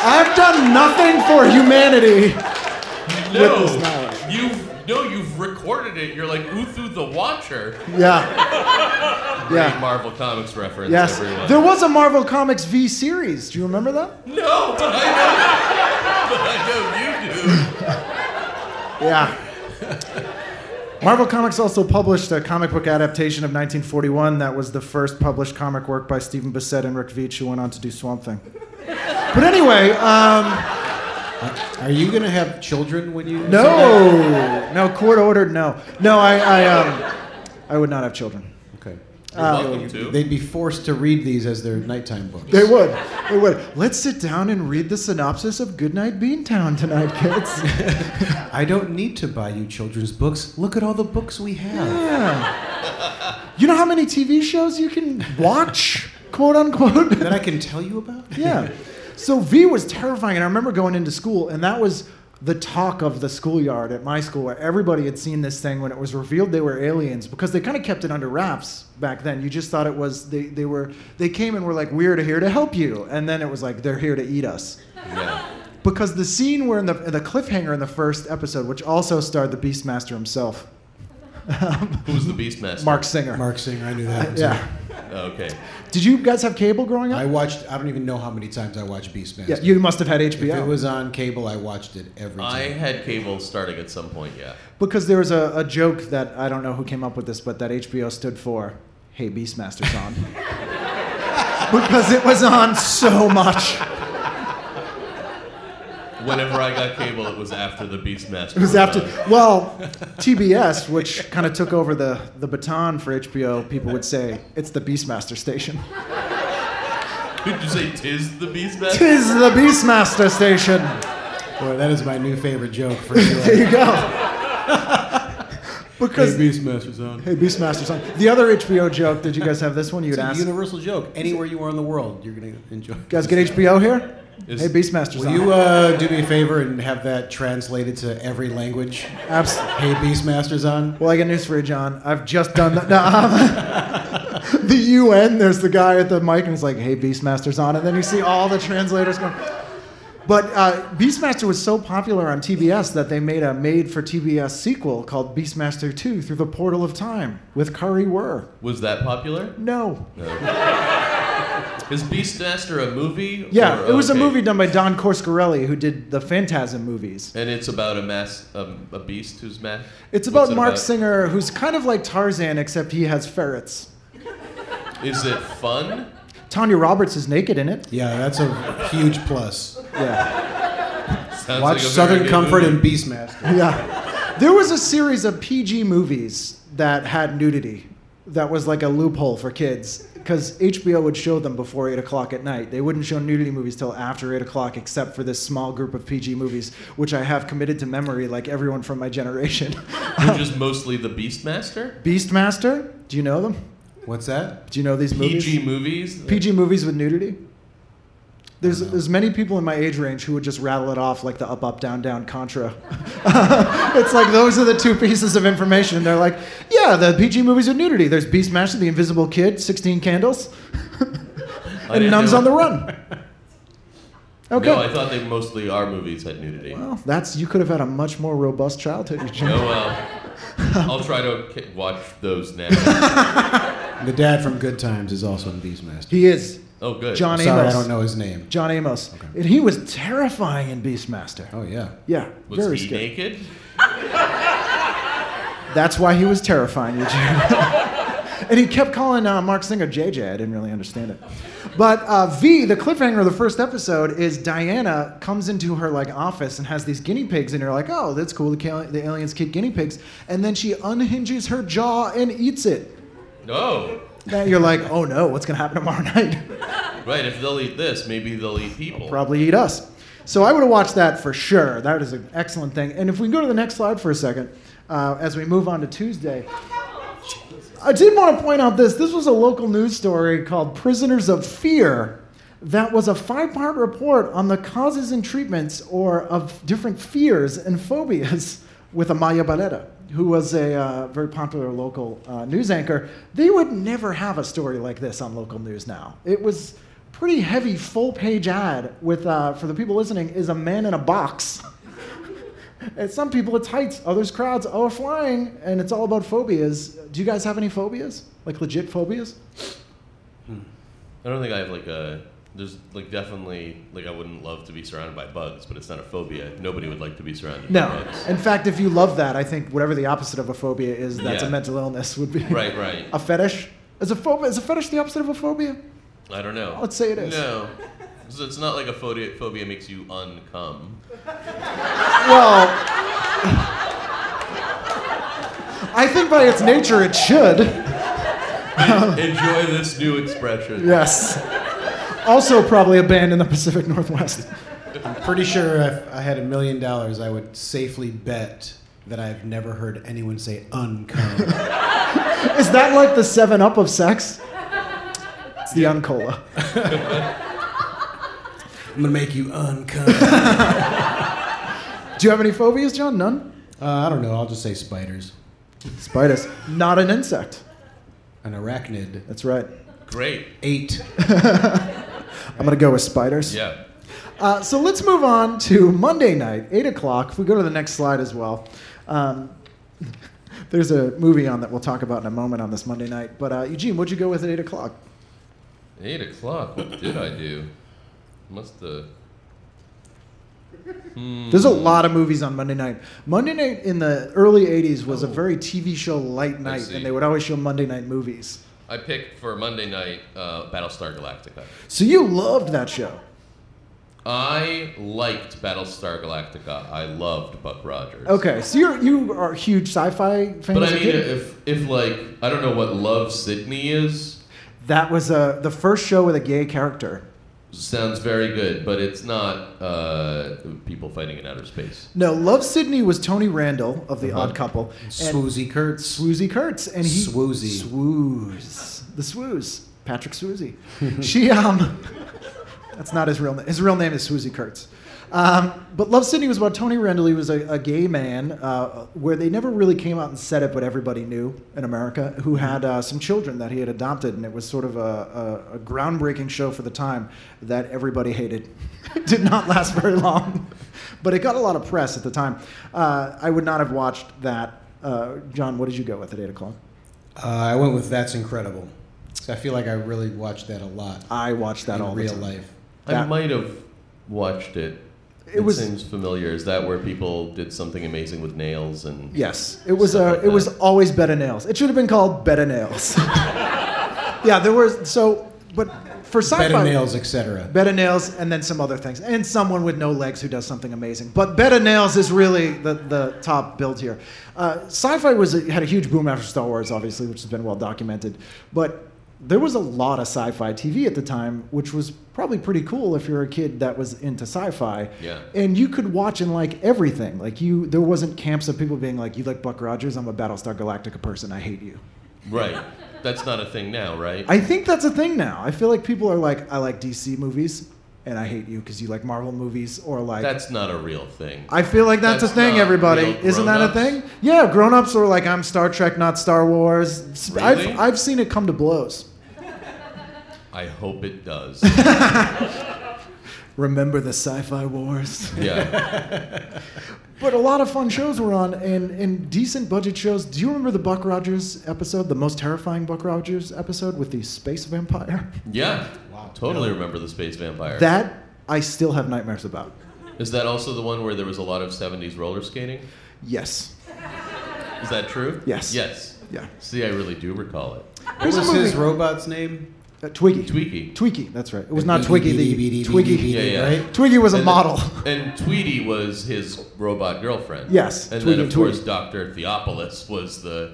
I've done nothing for humanity. no, this knowledge. you've no, you've recorded it. You're like Uatu the Watcher. Yeah. Great Yeah. Marvel Comics reference. Yes. everyone. There was a Marvel Comics V series. Do you remember that? No, but I know. but I know you do. Yeah. Marvel Comics also published a comic book adaptation of 1941 that was the first published comic work by Stephen Bissette and Rick Veitch, who went on to do Swamp Thing. But anyway, um, Are you going to have children when you? no, no, court ordered no. No, I, I, um, I would not have children. Okay. You're welcome to. They'd be forced to read these as their nighttime books. They would. They would. Let's sit down and read the synopsis of Goodnight Beantown tonight, kids. I don't need to buy you children's books. Look at all the books we have. Yeah. You know how many TV shows you can watch, quote unquote? that I can tell you about. yeah. So V was terrifying, and I remember going into school, and that was the talk of the schoolyard at my school, where everybody had seen this thing when it was revealed they were aliens, because they kind of kept it under wraps back then. You just thought it was they they were they came and were like, "We're here to help you," and then it was like they're here to eat us. Yeah. because the scene where in the the cliffhanger in the first episode, which also starred the Beastmaster himself, Who's the Beastmaster? Marc Singer. Marc Singer, I knew that. one, too. Yeah. Oh, okay. Did you guys have cable growing up? I watched. I don't even know how many times I watched Beastmaster. yeah, you must have had If HBO. it was on cable, I watched it every time. I had cable starting at some point, yeah. because there was a, a joke that I don't know who came up with this, but that HBO stood for "Hey, Beastmaster's on," because it was on so much. Whenever I got cable, it was after the Beastmaster. It was after, on. well, TBS, which kind of took over the, the baton for HBO, people would say it's the Beastmaster station. Did you say tis the Beastmaster? Tis the Beastmaster station. Boy, that is my new favorite joke for There you go. because hey Beastmaster's on. hey, Beastmaster's on. The other HBO joke. Did you guys have this one? You'd It's a ask. universal joke. Anywhere you are in the world, you're gonna enjoy. You guys get HBO here? Is- hey, Beastmaster's Will on. you uh, do me a favor and have that translated to every language? Abs- Hey, Beastmaster's on. well, I got news for you, John. I've just done that. No, the UN, there's the guy at the mic, and he's like, hey, Beastmaster's on. And then you see all the translators going. But uh, Beastmaster was so popular on TBS that they made a made for TBS sequel called Beastmaster 2 Through the Portal of Time with Kari Wuhrer. Was that popular? No. Is Beastmaster a movie? Yeah, or- it was okay. a movie done by Don Coscarelli, who did the Phantasm movies. And it's about a mass, um, a beast who's mad. It's about it Marc Singer, who's kind of like Tarzan, except he has ferrets. Is it fun? Tanya Roberts is naked in it. Yeah, that's a huge plus. Yeah. Sounds Watch like Southern Comfort movie. and Beastmaster. Yeah. There was a series of PG movies that had nudity that was like a loophole for kids because HBO would show them before 8 o'clock at night. They wouldn't show nudity movies till after 8 o'clock except for this small group of PG movies, which I have committed to memory like everyone from my generation. Which is mostly the Beastmaster. Beastmaster, do you know them? What's that? Do you know these movies? PG movies. PG movies with nudity? There's, there's many people in my age range who would just rattle it off like the up, up, down, down Contra. it's like those are the two pieces of information. And they're like, yeah, the PG movies with nudity. There's Beastmaster, The Invisible Kid, 16 Candles, and didn't Nuns on the Run. Okay. No, I thought they mostly our movies had nudity. well, that's you could have had a much more robust childhood. Eugene. Oh well. I'll try to watch those now. The dad from Good Times is also in Beastmaster. He is Oh, good. John Sorry, Amos. I don't know his name. John Amos, and he was terrifying in Beastmaster. Oh yeah. Yeah, Was very he scary. naked? That's why he was terrifying, Eugene. and he kept calling uh, Marc Singer JJ. I didn't really understand it. But uh, V, the cliffhanger of the first episode, is Diana comes into her like office and has these guinea pigs, and you're like, oh, that's cool. The, the aliens keep guinea pigs, and then she unhinges her jaw and eats it. No. Now you're like, oh no, what's gonna happen tomorrow night? Right. If they'll eat this, maybe they'll eat people. Probably eat us. So I would have watched that for sure. That is an excellent thing. And if we go to the next slide for a second, uh, as we move on to Tuesday, I did want to point out this. This was a local news story called Prisoners of Fear. That was a five part report on the causes and treatments or of different fears and phobias with Amaya Barrera, who was a uh, very popular local uh, news anchor. They would never have a story like this on local news now. It was pretty heavy full page ad with, uh, for the people listening, is a man in a box. And some people it's heights, others crowds are flying, and it's all about phobias. Do you guys have any phobias? Like legit phobias? I don't think I have like a. There's like definitely like I wouldn't love to be surrounded by bugs, but it's not a phobia. Nobody would like to be surrounded No. by bugs. In fact, if you love that, I think whatever the opposite of a phobia is, that's Yeah. a mental illness would be. Right, right. A fetish? Is a phobia is a fetish the opposite of a phobia? I don't know. Let's say it is. No. So it's not like a phobia, phobia makes you uncome. Well, I think by its nature it should. Enjoy this new expression. Yes. Also, probably a band in the Pacific Northwest. I'm pretty sure if I had a million dollars, I would safely bet that I've never heard anyone say uncome. Is that like the 7 Up of sex? It's the Uncola. I'm gonna make you uncome. Do you have any phobias, John? None? Uh, I don't know. I'll just say spiders. Spiders. Not an insect. An arachnid. That's right. Great. Eight. I'm going to go with spiders. Yeah. Uh, so let's move on to Monday night, 8 o'clock. If we go to the next slide as well. Um, there's a movie on that we'll talk about in a moment on this Monday night. But uh, Eugene, what'd you go with at 8 o'clock? Eight o'clock. What did I do? Must have. There's a lot of movies on Monday night. Monday night in the early 80s was a very TV show light night, and they would always show Monday night movies. I picked for Monday night uh, Battlestar Galactica. So you loved that show. I liked Battlestar Galactica. I loved Buck Rogers. Okay, so you're you are a huge sci-fi fan. But I mean, if if like I don't know what Love Sydney is, that was uh, the first show with a gay character. Sounds very good, but it's not uh, people fighting in outer space. No, Love Sydney was Tony Randall of The Uh-huh. Odd Couple. and Swoosie Kurtz. Swoosie Kurtz, and he Swoozy. Swooze, the Swooze, Patrick Swoozy. she um, that's not his real name. His real name is Swoosie Kurtz. Um, but Love Sydney was about Tony Randall. He was a, a gay man uh, where they never really came out and said it, but everybody knew in America, who had uh, some children that he had adopted. And it was sort of a, a, a groundbreaking show for the time that everybody hated. it did not last very long, but it got a lot of press at the time. Uh, I would not have watched that. Uh, John, what did you go with at 8 o'clock? Uh, I went with That's Incredible. I feel like I really watched that a lot I watched that in all the real time. life. I That- might have watched it. It It, was- seems familiar. Is that where people did something amazing with nails and? Yes, it was. Stuff Uh, like it was that. always Betta Nails. It should have been called Betta Nails. yeah, there was so, but for sci-fi, Better nails, etc. Betta Nails, and then some other things, and someone with no legs who does something amazing. But Betta Nails is really the, the top build here. Uh, sci-fi was a, had a huge boom after Star Wars, obviously, which has been well documented. But there was a lot of sci-fi TV at the time, which was probably pretty cool if you're a kid that was into sci-fi. Yeah. And you could watch and like everything. Like you, there wasn't camps of people being like, "You like Buck Rogers? I'm a Battlestar Galactica person. I hate you." Right. That's not a thing now, right? I think that's a thing now. I feel like people are like, I like DC movies, and I hate you because you like Marvel movies, or like. That's not a real thing. I feel like that's, That's a thing, everybody. Isn't that a thing? Yeah, grown ups are like, I'm Star Trek, not Star Wars. Really? I've, I've seen it come to blows. I hope it does. Remember the sci fi wars? yeah. But a lot of fun shows were on, and, and decent budget shows. Do you remember the Buck Rogers episode, the most terrifying Buck Rogers episode with the space vampire? Yeah. Wow. Totally remember the space vampire. That I still have nightmares about. Is that also the one where there was a lot of 70s roller skating? Yes. Is that true? Yes. Yes. Yeah. See, I really do recall it. What There's was his robot's name? Uh, Twiggy. Tweaky. Twiggy, that's right. It was not Twiggy, the Twiggy. Yeah, yeah. right? Twiggy was a And model. then- and Tweety was his robot girlfriend. Yes, And then, of course, Dr. Theopolis was the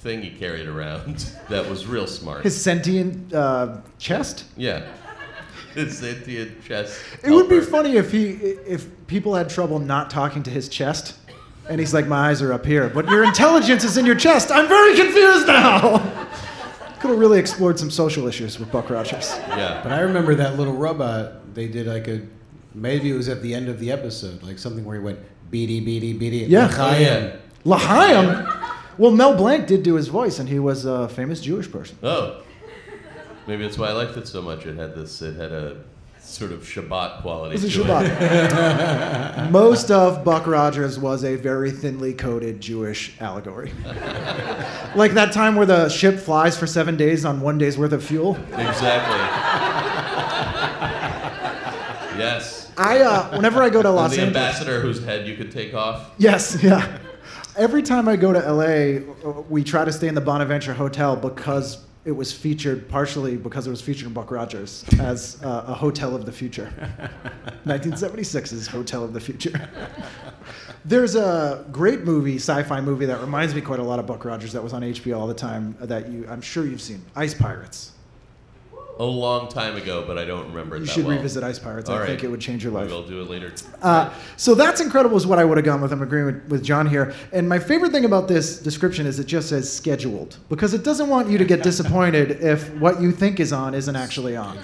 thing he carried around that was real smart. His sentient uh, chest. yeah. His sentient chest. It would be funny if he if people had trouble not talking to his chest, and he's like, "My eyes are up here, but your intelligence is in your chest." I'm very confused now. Could have really explored some social issues with Buck Rogers. Yeah. But I remember that little robot. They did like a, maybe it was at the end of the episode, like something where he went beady beady beady. Yeah. Oh, yeah. L'chaim. Well, Mel Blanc did do his voice, and he was a famous Jewish person. Oh. Maybe that's why I liked it so much. It had this, it had a sort of Shabbat quality It was a. Shabbat. Most of Buck Rogers was a very thinly coated Jewish allegory. like that time where the ship flies for seven days on one day's worth of fuel. Exactly. yes. I, uh, whenever I go to And Los the Angeles. ambassador whose head you could take off. Yes, yeah. Every time I go to LA, we try to stay in the Bonaventure Hotel because it was featured, partially because it was featured in Buck Rogers as uh, a hotel of the future. 1976's Hotel of the Future. There's a great movie, sci-fi movie that reminds me quite a lot of Buck Rogers that was on HBO all the time that you, I'm sure you've seen. Ice Pirates. A long time ago, but I don't remember You should well. revisit Ice Pirates. All I right. think it would change your life. I'll do it later. Uh, so that's incredible is what I would have gone with. I'm agreeing with, with John here. And my favorite thing about this description is it just says scheduled because it doesn't want you to get disappointed if what you think is on isn't actually on.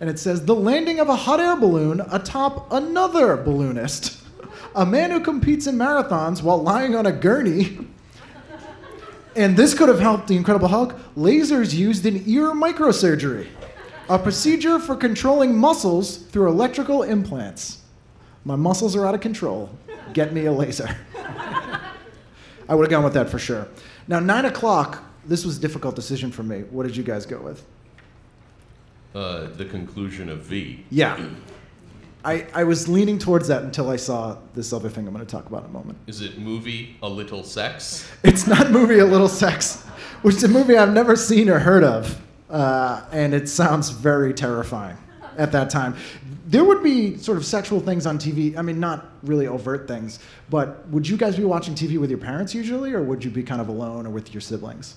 And it says the landing of a hot air balloon atop another balloonist, a man who competes in marathons while lying on a gurney. And this could have helped the Incredible Hulk. Lasers used in ear microsurgery. A procedure for controlling muscles through electrical implants. My muscles are out of control. Get me a laser. I would have gone with that for sure. Now, nine o'clock, this was a difficult decision for me. What did you guys go with? Uh, the conclusion of V. Yeah. I, I was leaning towards that until I saw this other thing I'm going to talk about in a moment. Is it movie A Little Sex? It's not movie A Little Sex, which is a movie I've never seen or heard of. Uh, and it sounds very terrifying at that time. There would be sort of sexual things on TV. I mean, not really overt things, but would you guys be watching TV with your parents usually, or would you be kind of alone or with your siblings?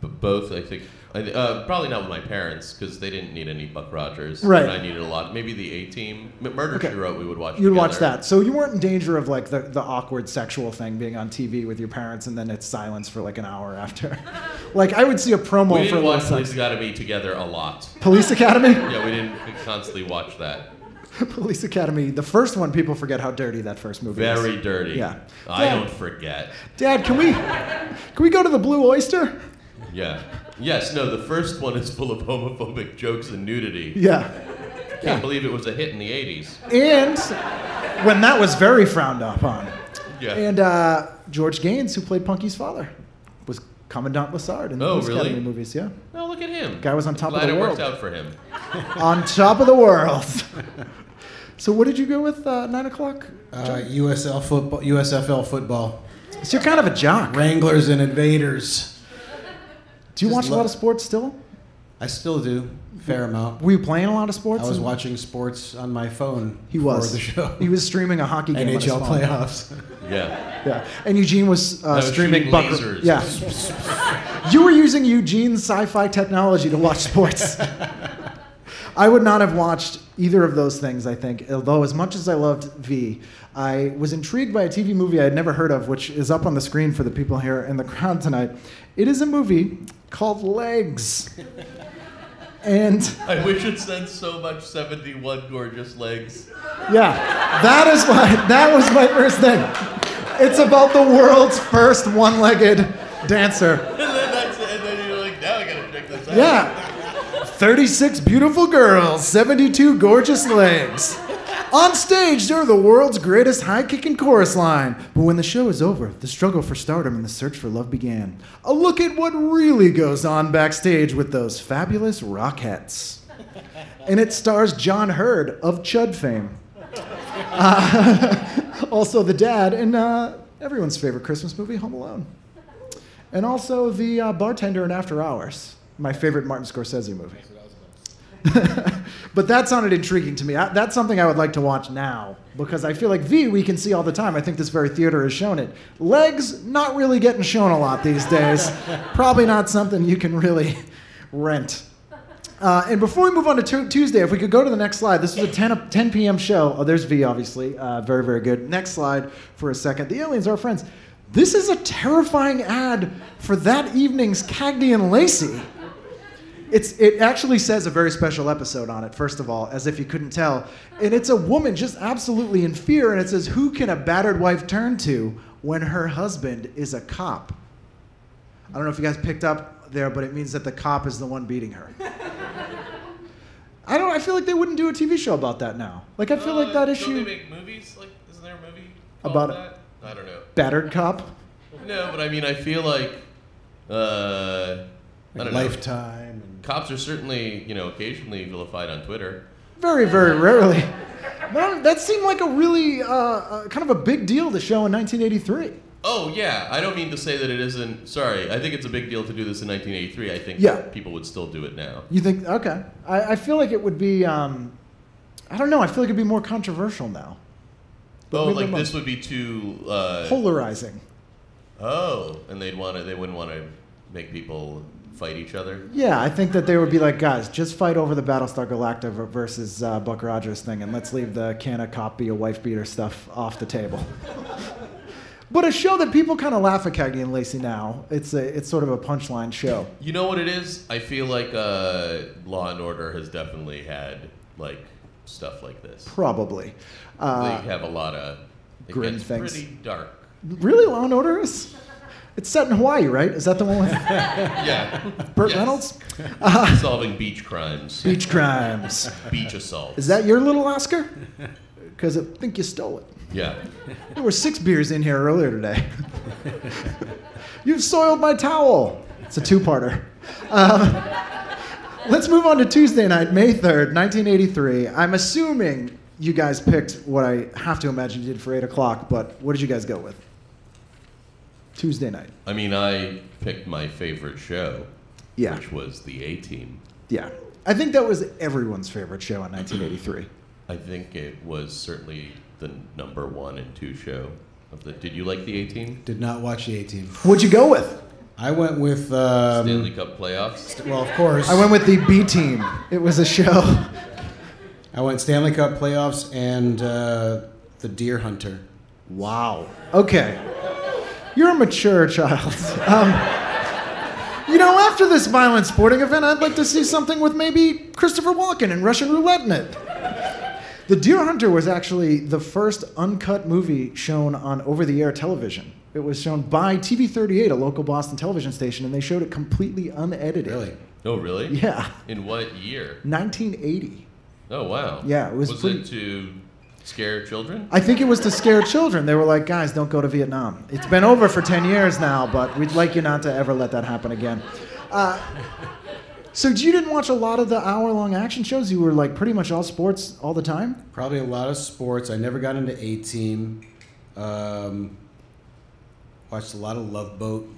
B- both, I think. I, uh, probably not with my parents because they didn't need any Buck Rogers. Right. And I needed a lot. Maybe the A Team, M- Murder Okay. She Wrote. We would watch. You'd watch that. So you weren't in danger of like the, the awkward sexual thing being on TV with your parents and then it's silence for like an hour after. like I would see a promo We for didn't Little watch Sex. Police Academy together a lot. Police Academy? Yeah, we didn't constantly watch that. Police Academy. The first one, people forget how dirty that first movie is. Very dirty. Yeah. I Yeah. don't forget. Dad, can we can we go to the Blue Oyster? Yeah. Yes. No. The first one is full of homophobic jokes and nudity. Yeah. Can't believe it was a hit in the '80s. And when that was very frowned upon. Yeah. And uh, George Gaynes, who played Punky's father, was Commandant Lassard in the Oh, really? Academy movies. Yeah. no, look at him. Guy was on top of Glad the it world. worked out for him. On top of the world. so what did you go with uh, nine o'clock? Uh, USL football, USFL football, So you're kind of a jock. Wranglers and Invaders. Do you Just watch a lot of sports still? I still do fair amount. Were you playing a lot of sports? I was watching sports on my phone. He was. for the show. He was streaming a hockey game. on his NHL phone. playoffs. Yeah. Yeah, and Eugene was uh, I was streaming shooting Buck. lasers. Yeah, you were using Eugene's sci-fi technology to watch sports. I would not have watched either of those things. I think, although as much as I loved V, I was intrigued by a TV movie I had never heard of, which is up on the screen for the people here in the crowd tonight. It is a movie called Legs, and I wish it said so much 71 gorgeous legs. Yeah, that is my that was my first thing. It's about the world's first one-legged dancer. And then that's it. And then you're like, now I gotta check this out. Yeah. 36 beautiful girls, 72 gorgeous legs. On stage, they're the world's greatest high kicking chorus line. But when the show is over, the struggle for stardom and the search for love began. A look at what really goes on backstage with those fabulous Rockettes. And it stars John Heard of Chud fame. Uh, also, the dad in uh, everyone's favorite Christmas movie, Home Alone. And also the uh, bartender in After Hours, my favorite Martin Scorsese movie. but that sounded intriguing to me. I, that's something I would like to watch now because I feel like V we can see all the time. I think this very theater has shown it. Legs not really getting shown a lot these days. Probably not something you can really rent. Uh, and before we move on to Tu- Tuesday, if we could go to the next slide. This is a 10, o- 10 p.m. show. Oh, there's V, obviously. Uh, very, very good. Next slide for a second. The aliens are friends. This is a terrifying ad for that evening's Cagney and Lacey. It's, it actually says a very special episode on it, first of all, as if you couldn't tell. And it's a woman just absolutely in fear, and it says, Who can a battered wife turn to when her husband is a cop? I don't know if you guys picked up there, but it means that the cop is the one beating her. I don't. I feel like they wouldn't do a TV show about that now. Like I feel like that Uh, issue, Don't they make movies? Like, isn't there a movie About that? I don't know. battered cop. No, but I mean, I feel like, uh, I don't know. Lifetime. And Cops are certainly, you know, occasionally vilified on Twitter. Very, very rarely. But that seemed like a really uh, uh, kind of a big deal to show in 1983. Oh yeah, I don't mean to say that it isn't. Sorry, I think it's a big deal to do this in 1983. I think Yeah. people would still do it now. You think? Okay. I, I feel like it would be. Um, I don't know. I feel like it'd be more controversial now. But oh, like this would be too. Uh, polarizing. oh, and they'd want to. They wouldn't want to make people fight each other. Yeah, I think that they would be like, guys, just fight over the Battlestar Galactica versus uh, Buck Rogers thing, and let's leave the can a cop be a wife beater stuff off the table. but a show that people kind of laugh at Cagney and Lacey now. It's a, it's sort of a punchline show. You know what it is? I feel like uh, Law and Order has definitely had like stuff like this. Probably. Uh, they have a lot of. Grim things. pretty dark. really, Law and Order is. It's set in Hawaii, right? Is that the one with Yeah. Burt Yes. Reynolds? Solving beach crimes, Beach crimes. beach assault. Is that your little Oscar? Because I think you stole it. Yeah. There were six beers in here earlier today. You've soiled my towel. It's a two-parter. Uh, let's move on to Tuesday night, May 3rd, 1983. I'm assuming you guys picked what I have to imagine you did for 8 o'clock, but what did you guys go with? Tuesday night. I mean, I picked my favorite show, Yeah. which was the A Team. Yeah. I think that was everyone's favorite show in 1983. I think it was certainly the number one and two show of the. Did you like the A Team? Did not watch the A Team. What'd you go with? I went with. Um, Stanley Cup playoffs. well, of course. I went with the B team. It was a show. I went Stanley Cup playoffs and uh, the Deer Hunter. Wow. Okay. You're a mature child. Um, you know, after this violent sporting event, I'd like to see something with maybe Christopher Walken and Russian roulette in it. The Deer Hunter was actually the first uncut movie shown on over the air television. It was shown by TV 38, a local Boston television station, and they showed it completely unedited. Really? Oh, really? Yeah. In what year? 1980. Oh, wow. Yeah, it was Was pretty- it to scare children? I think it was to scare children. They were like, guys, don't go to Vietnam. It's been over for 10 years now, but we'd like you not to ever let that happen again. Uh, so you didn't watch a lot of the hour-long action shows? You were like pretty much all sports all the time? Probably a lot of sports. I never got into A Team. Um, watched a lot of Love Boat.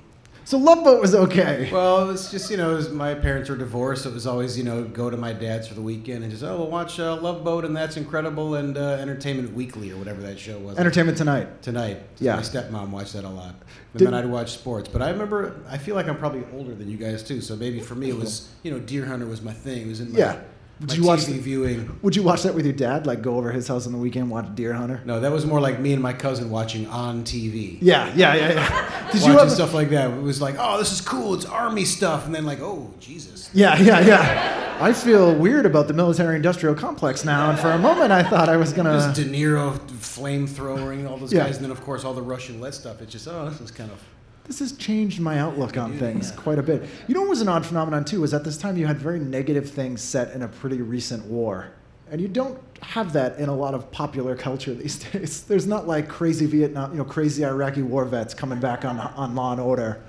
So Love Boat was okay. Well, it's just you know, was, my parents were divorced, so it was always you know go to my dad's for the weekend and just oh we'll watch uh, Love Boat and that's incredible and uh, Entertainment Weekly or whatever that show was. Entertainment Tonight. Tonight. Yeah. My stepmom watched that a lot. And Did- then I'd watch sports. But I remember, I feel like I'm probably older than you guys too. So maybe for me it was, you know, Deer Hunter was my thing. It was in my, Yeah. Did you watch TV the- viewing. Would you watch that with your dad? Like go over his house on the weekend, watch Deer Hunter? No, that was more like me and my cousin watching on TV. Yeah, yeah, yeah, yeah. Did you watching ever? stuff like that. It was like, oh, this is cool. It's army stuff. And then like, oh, Jesus. Yeah, yeah, yeah. I feel weird about the military-industrial complex now, and for a moment I thought I was gonna. This De Niro flamethrowering all those Yeah. guys, and then of course all the Russian lead stuff. It's just, oh, this is kind of. This has changed my outlook on things quite a bit. You know what was an odd phenomenon too was at this time you had very negative things set in a pretty recent war. And you don't have that in a lot of popular culture these days. There's not like crazy Vietnam, you know, crazy Iraqi war vets coming back on on Law and Order.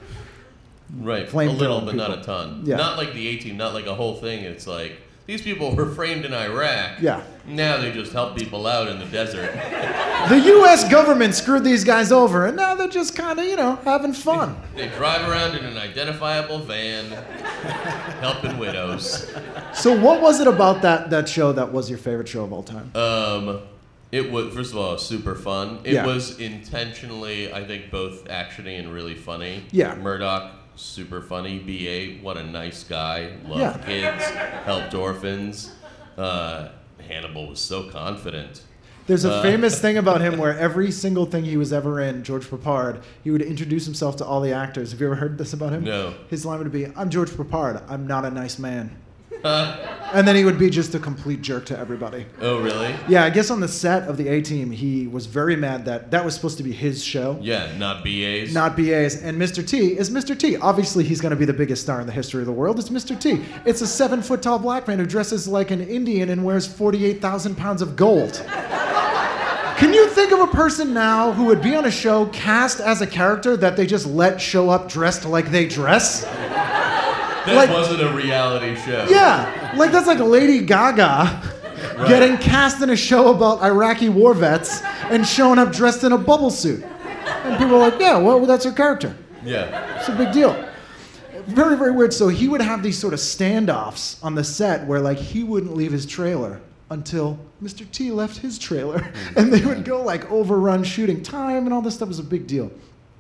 Right. A little, but not a ton. Yeah. Not like the A Team, not like a whole thing. It's like these people were framed in Iraq. Yeah. Now they just help people out in the desert. The US government screwed these guys over and now they're just kind of, you know, having fun. They drive around in an identifiable van, helping widows. So what was it about that that show that was your favorite show of all time? Um, it was first of all super fun. It Yeah. was intentionally, I think, both actiony and really funny. Yeah. Murdock, super funny. Ba, what a nice guy. Loved Yeah. kids, helped orphans. Uh, Hannibal was so confident. There's a Uh, famous thing about him where every single thing he was ever in, George Peppard, he would introduce himself to all the actors. Have you ever heard this about him? No. His line would be, I'm George Peppard. I'm not a nice man. And then he would be just a complete jerk to everybody. Oh, really? Yeah, I guess on the set of the A Team, he was very mad that that was supposed to be his show. Yeah, not BAs. Not BA's. And Mr. T is Mr. T. Obviously, he's going to be the biggest star in the history of the world. It's Mr. T. It's a seven foot tall black man who dresses like an Indian and wears 48,000 pounds of gold. Can you think of a person now who would be on a show cast as a character that they just let show up dressed like they dress? That like- wasn't a reality show. Yeah, like that's like Lady Gaga getting cast in a show about Iraqi war vets and showing up dressed in a bubble suit. And people are like, yeah, well, that's her character. Yeah. It's a big deal. Very, very weird. So he would have these sort of standoffs on the set where, like, he wouldn't leave his trailer until Mr. T left his trailer. And they would go, like, overrun shooting time and all this stuff was a big deal.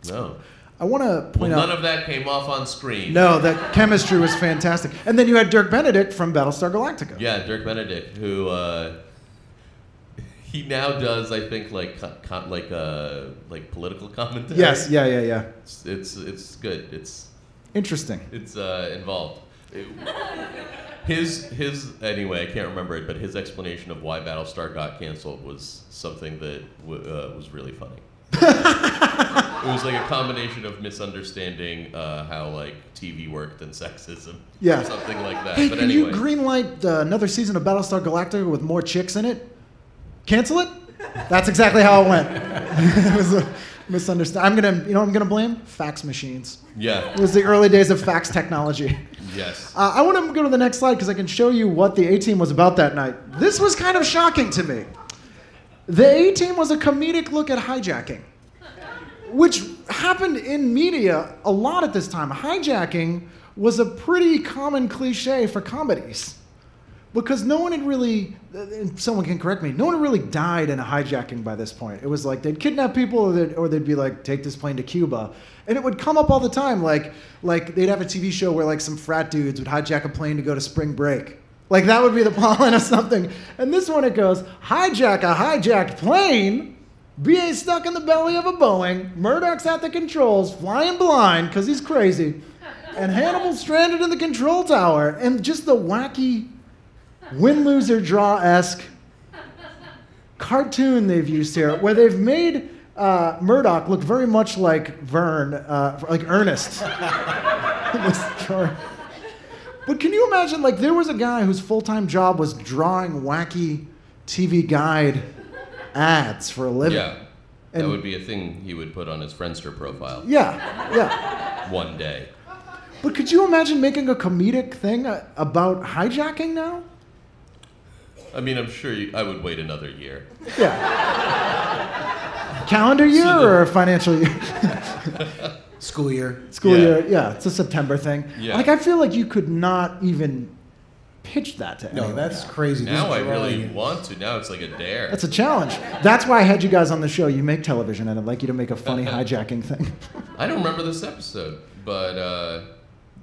No. I want to point Well, point none of that came off on screen. no, that chemistry was fantastic. And then you had Dirk Benedict from Battlestar Galactica. Yeah, Dirk Benedict, who uh, he now does, I think, like co- like uh, like political commentary. Yes, yeah, yeah, yeah. It's it's, it's good. It's Interesting. it's uh, involved. It- his his anyway, I can't remember it, but his explanation of why Battlestar got canceled was something that w- uh, was really funny. It was like a combination of misunderstanding uh, how like TV worked and sexism. Yeah. Or something like that. Hey, but can anyway. you greenlight uh, another season of Battlestar Galactica with more chicks in it? Cancel it? That's exactly how it went. it was a misunderstanding. I'm gonna, you know, what I'm gonna blame fax machines. yeah. It was the early days of fax technology. Yes. Uh, I want to go to the next slide because I can show you what the A Team was about that night. This was kind of shocking to me. The A Team was a comedic look at hijacking, which happened in media a lot at this time. Hijacking was a pretty common cliche for comedies because no one had really, someone can correct me, no one really died in a hijacking by this point. It was like they'd kidnap people or they'd, or they'd be like, take this plane to Cuba. And it would come up all the time. Like, like they'd have a TV show where like some frat dudes would hijack a plane to go to spring break. Like that would be the plotline of something. And this one it goes, hijack a hijacked plane. BA stuck in the belly of a Boeing. Murdock's at the controls, flying blind because he's crazy. And Hannibal's stranded in the control tower. And just the wacky win loser draw esque cartoon they've used here, where they've made uh, Murdock look very much like Vern, uh, like Ernest. in this drawing. But can you imagine, like, there was a guy whose full time job was drawing wacky TV guide ads for a living. yeah. That would be a thing he would put on his Friendster profile Yeah, yeah. one day. But could you imagine making a comedic thing uh, about hijacking now? I mean, I'm sure you, I would wait another year. Yeah. Calendar year So the- or financial year? School year. School Yeah. year, yeah, it's a September thing. Yeah. Like I feel like you could not even pitch that to anyone. No, anyone. that's crazy. Now This I really want to. Now it's like a dare. That's a challenge. That's why I had you guys on the show. You make television, and I'd like you to make a funny hijacking thing. I don't remember this episode, but uh,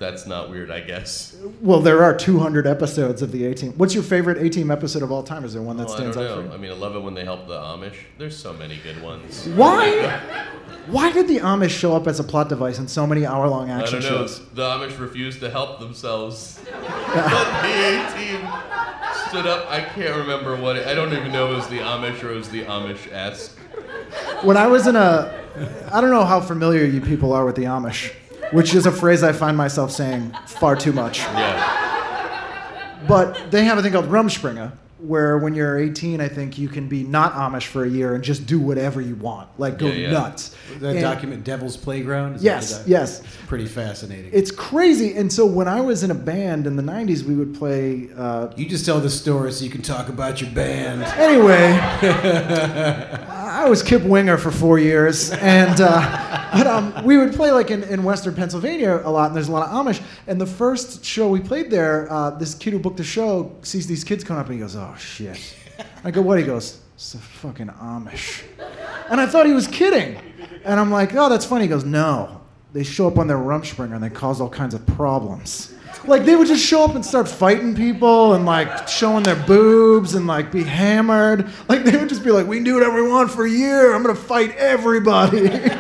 that's not weird, I guess. Well, there are 200 episodes of the A Team. What's your favorite A Team episode of all time? Is there one that Oh, I stands don't out know. for you? I mean, I love it when they help the Amish. There's so many good ones. Why? Why did the Amish show up as a plot device in so many hour-long I action don't know. shows? The Amish refused to help themselves. but the A team stood up. I can't remember what it, I don't even know if it was the Amish or it was the Amish esque. When I was in a, I don't know how familiar you people are with the Amish, which is a phrase I find myself saying far too much. Yeah. But they have a thing called Rumspringa, where when you're 18, I think you can be not Amish for a year and just do whatever you want, like go Yeah, yeah. nuts. That And document, Devil's Playground. is that Yes, the doc- yes. Pretty fascinating. It's crazy. And so when I was in a band in the 90s, we would play. Uh, you just tell the story so you can talk about your band. anyway, I was Kip Winger for four years, and uh, but um, we would play like in, in Western Pennsylvania a lot, and there's a lot of Amish. And the first show we played there, uh, this kid who booked the show sees these kids coming up, and he goes, "Oh shit!" I go, "What?" He goes, "It's the fucking Amish," and I thought he was kidding, and I'm like, "Oh, that's funny." He goes, "No." They show up on their Rumspringer and they cause all kinds of problems. Like they would just show up and start fighting people and like showing their boobs and like be hammered. Like they would just be like, "We can do whatever we want for a year. I'm gonna fight everybody."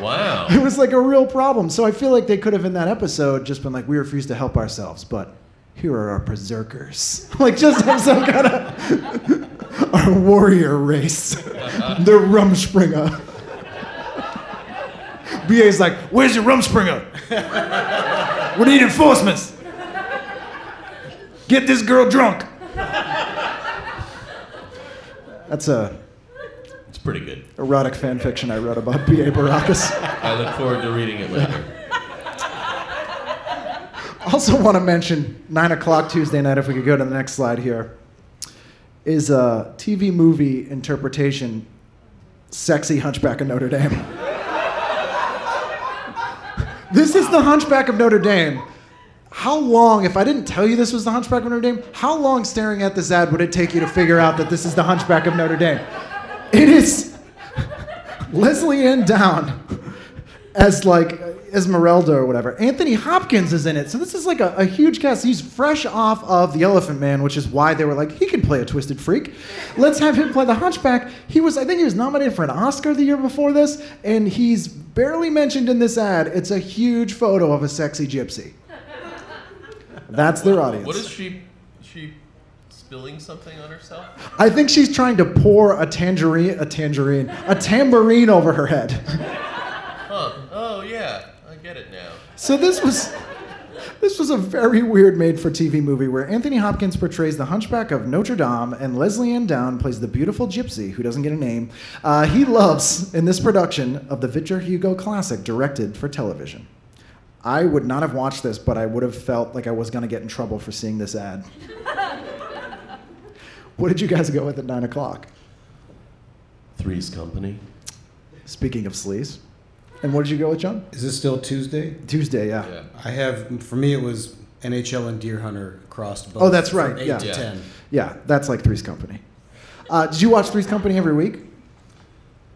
Wow. it was like a real problem. So I feel like they could have in that episode just been like, "We refuse to help ourselves, but here are our berserkers." like just have some kind of our warrior race, the Rumspringer. BA's like, "Where's your Rumspringer? We need enforcements. Get this girl drunk." That's a It's pretty good. erotic fan fiction I wrote about B.A. Baracus. I look forward to reading it later. Also, want to mention nine o'clock Tuesday night. If we could go to the next slide here, is a TV movie interpretation, "Sexy Hunchback of Notre Dame." This is the Hunchback of Notre Dame. How long, if I didn't tell you this was the Hunchback of Notre Dame, how long staring at this ad would it take you to figure out that this is the Hunchback of Notre Dame? It is Lesley-Anne Down as like Esmeralda or whatever. Anthony Hopkins is in it. So this is like a, a huge cast. He's fresh off of The Elephant Man, which is why they were like, he can play a twisted freak. Let's have him play the Hunchback. He was, I think he was nominated for an Oscar the year before this, and he's barely mentioned in this ad. It's a huge photo of a sexy gypsy. That's their audience. What is she? She spilling something on herself? I think she's trying to pour a tangerine, a tangerine, a tambourine over her head. Huh. Yeah, I get it now. So this was this was a very weird made-for-TV movie where Anthony Hopkins portrays the Hunchback of Notre Dame and Lesley-Anne Down plays the beautiful gypsy who doesn't get a name. Uh, he loves in this production of the Victor Hugo classic directed for television. I would not have watched this, but I would have felt like I was going to get in trouble for seeing this ad. what did you guys go with at nine o'clock? Three's Company. Speaking of sleaze, and what did you go with, John? Is this still Tuesday? Tuesday, yeah. Yeah. I have for me it was NHL and Deer Hunter crossed both. Oh, that's from right, Eight yeah. to Yeah. ten. Yeah, that's like Three's Company. Uh, did you watch Three's Company every week?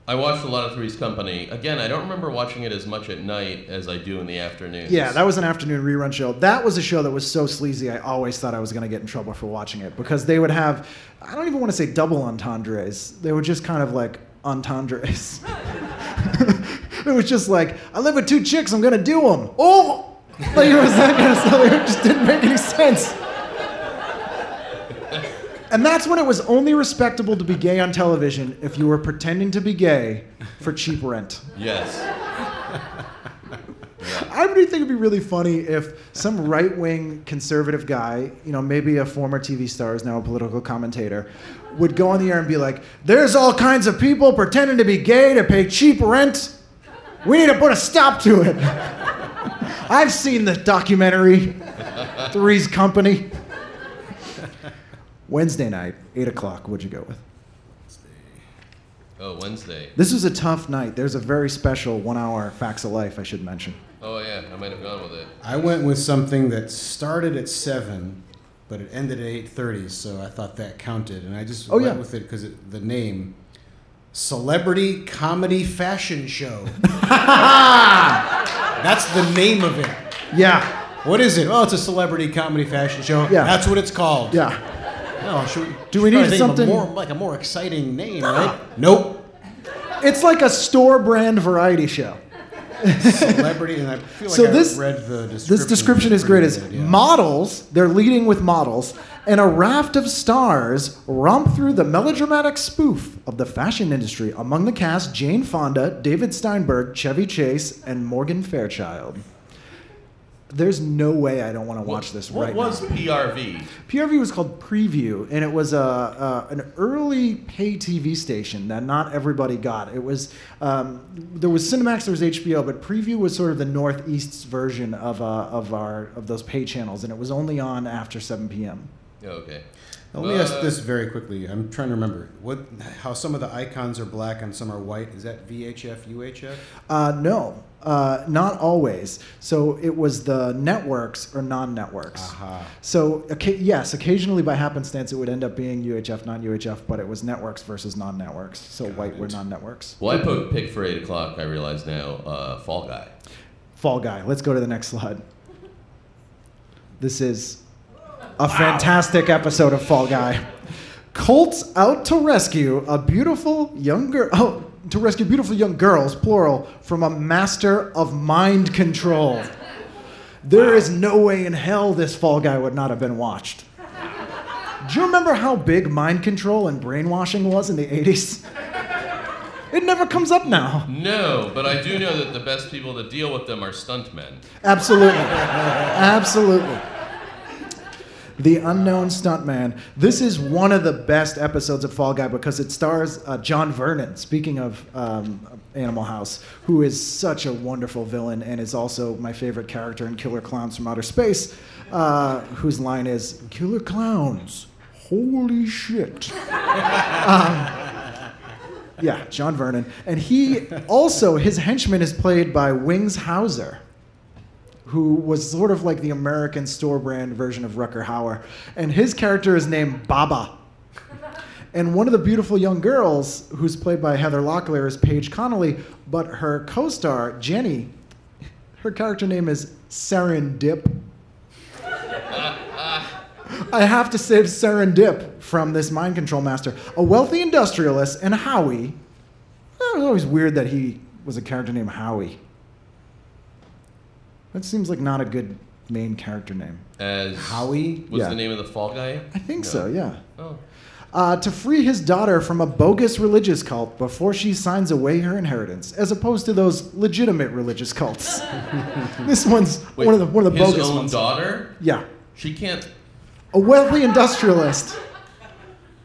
I watched a lot of Three's Company. Again, I don't remember watching it as much at night as I do in the afternoon. Yeah, that was an afternoon rerun show. That was a show that was so sleazy. I always thought I was going to get in trouble for watching it because they would have, I don't even want to say double entendres. They were just kind of like entendres. it was just like, I live with two chicks, I'm going to do them. Oh! Like it was that kind of stuff. It just didn't make any sense. And that's when it was only respectable to be gay on television if you were pretending to be gay for cheap rent. Yes. I really think it'd be really funny if some right wing conservative guy, you know, maybe a former TV star is now a political commentator, would go on the air and be like, there's all kinds of people pretending to be gay to pay cheap rent. We need to put a stop to it. I've seen the documentary, Three's Company. Wednesday night, 8 o'clock, what'd you go with? Oh, Wednesday. This was a tough night. There's a very special one hour Facts of Life I should mention. Oh yeah, I might have gone with it. I went with something that started at seven, but it ended at eight thirty, so I thought that counted, and I just Oh, went yeah. with it because the name, Celebrity Comedy Fashion Show. That's the name of it. Yeah, What is it? Oh, it's a celebrity comedy fashion show. Yeah. that's what it's called. yeah. No, should we, Do we need something- more like a more exciting name, right? nope. It's like a store brand variety show. Celebrity, and I feel like So I this- read the description. This description is great. Is yeah. models, they're leading with models, and a raft of stars romp through the melodramatic spoof of the fashion industry. Among the cast, Jane Fonda, David Steinberg, Chevy Chase, and Morgan Fairchild. There's no way I don't want to watch this right now. what was now. PRV? PRV was called Preview, and it was a, a an early pay TV station that not everybody got. It was um, there was Cinemax, there was HBO, but Preview was sort of the Northeast's version of uh, of our of those pay channels, and it was only on after 7 p.m. Oh, okay. Let me ask Uh, this very quickly. I'm trying to remember what how some of the icons are black and some are white. Is that VHF, UHF? Uh, no, uh, not always. So it was the networks or non-networks. Aha. So occa- yes, occasionally by happenstance it would end up being UHF, non-UHF, but it was networks versus non-networks. So white were non-networks. Well, I put pick for eight o'clock. I realize now. Uh, Fall Guy. Fall Guy. Let's go to the next slide. This is a fantastic episode of Fall Guy. Colts out to rescue a beautiful young girl. Oh, to rescue beautiful young girls, plural, from a master of mind control. There is no way in hell this Fall Guy would not have been watched. Do you remember how big mind control and brainwashing was in the 80s? It never comes up now. No, but I do know that the best people to deal with them are stuntmen. Absolutely. Absolutely. The Unknown Stuntman. This is one of the best episodes of Fall Guy because it stars uh, John Vernon, speaking of um, Animal House, who is such a wonderful villain and is also my favorite character in Killer Clowns from Outer Space, uh, whose line is Killer Clowns. Holy shit. Yeah, John Vernon. And he also, his henchman is played by Wings Hauser, who was sort of like the American store brand version of Rutger Hauer. And his character is named Baba. And one of the beautiful young girls, who's played by Heather Locklear, is Paige Connolly, but her co star, Jenny, her character name is Serendip. I have to save Serendip from this mind control master. A wealthy industrialist and Howie. It was always weird that he was a character named Howie. That seems like not a good main character name. As Howie? was Yeah. the name of the fall guy? I think No. so, yeah. Oh. Uh, to free his daughter from a bogus religious cult before she signs away her inheritance, as opposed to those legitimate religious cults. this one's Wait, one of the one of the his bogus own ones. daughter? Yeah, She can't. a wealthy industrialist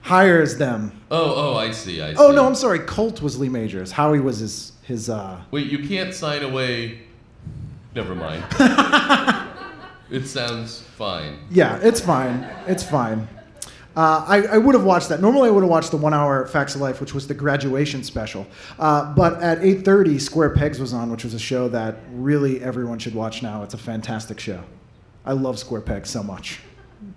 hires them. Oh, oh, I see. I see. Oh no, I'm sorry. Colt was Lee Majors. Howie was his his. Uh, Wait, you can't sign away. Never mind. it sounds fine. yeah, it's fine. It's fine. Uh, I, I would have watched that. Normally, I would have watched the one-hour Facts of Life, which was the graduation special. Uh, but at 8:30, Square Pegs was on, which was a show that really everyone should watch now. It's a fantastic show. I love Square Pegs so much.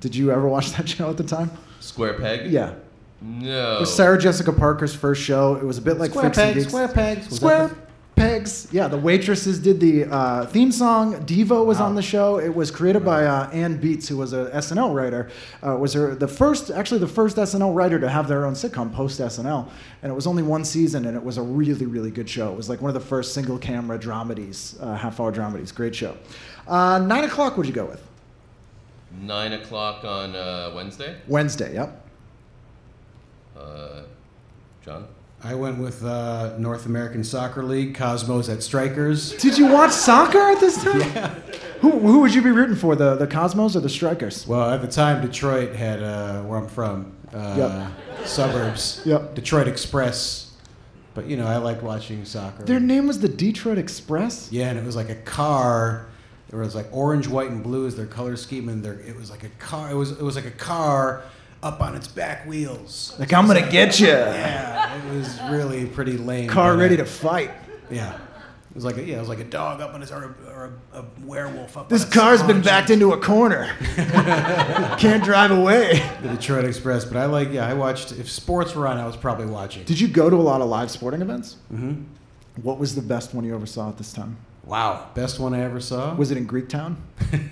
Did you ever watch that show at the time? Square peg? Yeah. No. It was Sarah Jessica Parker's first show. It was a bit like Square pegs, square pegs. Was Square that the- Pegs. Yeah, the waitresses did the uh, theme song. Devo was on the show. It was created by uh, Anne Beatts, who was a SNL writer. Uh, was her the first, actually the first SNL writer to have their own sitcom post SNL, and it was only one season, and it was a really, really good show. It was like one of the first single camera dramedies, uh, half hour dramedies. Great show. Uh, Nine o'clock. Would you go with Nine o'clock on uh, Wednesday. Wednesday? Yep. Uh, John. I went with uh, North American Soccer League, Cosmos at Strikers. Did you watch soccer at this time? Yeah. Who, who would you be rooting for, the, the Cosmos or the Strikers? Well, at the time, Detroit had uh, where I'm from, uh, suburbs. Yep. Detroit Express. But you know, I liked watching soccer. Their name was the Detroit Express? yeah, and it was like a car. It was like orange, white, and blue is their color scheme, and there it was like a car. It was it was like a car up on its back wheels. Like, I'm going to get you. Yeah, it was really pretty lame. Car ready to fight. Yeah, it was like a, yeah, it was like a dog up on his or a, or a, a werewolf up. This on its car's been backed into a corner. Can't drive away. the Detroit Express. But I like yeah, I watched. If sports were on, I was probably watching. Did you go to a lot of live sporting events? Mm-hmm. What was the best one you ever saw at this time? Wow, best one I ever saw. Was it in Greektown?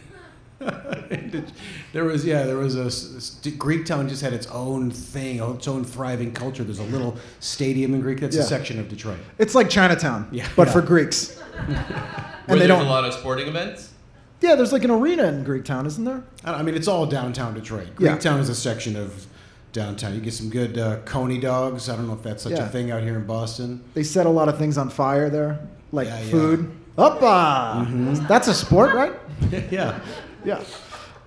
there was yeah, there was a s- s- Greek town just had its own thing, its own thriving culture. There's a little stadium in Greek. That's Yeah. a section of Detroit. It's like Chinatown, Yeah. but Yeah. for Greeks. Where and they there's don't. a lot of sporting events. Yeah, there's like an arena in Greektown, isn't there? I I mean, it's all downtown Detroit. Yeah. Greek town is a section of downtown. You get some good uh, coney dogs. I don't know if that's such Yeah. a thing out here in Boston. They set a lot of things on fire there, like Yeah, yeah. food. Uppa! That's a sport, right? yeah. Yeah.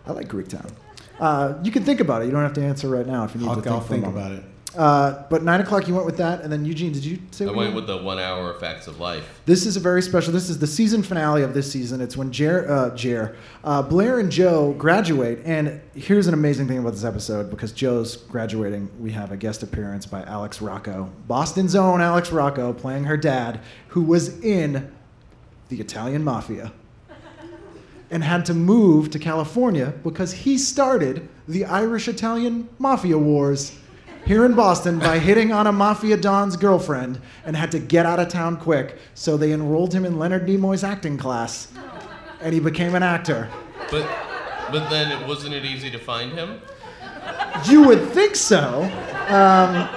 I like Greektown. Uh, you can think about it. You don't have to answer right now if you need I'll, to think, I'll for think moment. about it. Uh, but nine o'clock, you went with that, and then Eugene, did you say? I what you went with the one-hour facts of life. This is a very special. This is the season finale of this season. It's when Jer, uh, Jer, uh, Blair and Jo graduate, and here's an amazing thing about this episode because Jo's graduating. We have a guest appearance by Alex Rocco, Boston's own Alex Rocco, playing her dad, who was in the Italian Mafia and had to move to California because he started the Irish Italian Mafia Wars here in Boston by hitting on a Mafia Don's girlfriend and had to get out of town quick. So they enrolled him in Leonard Nimoy's acting class and he became an actor. But, but then it wasn't it easy to find him? You would think so. Um,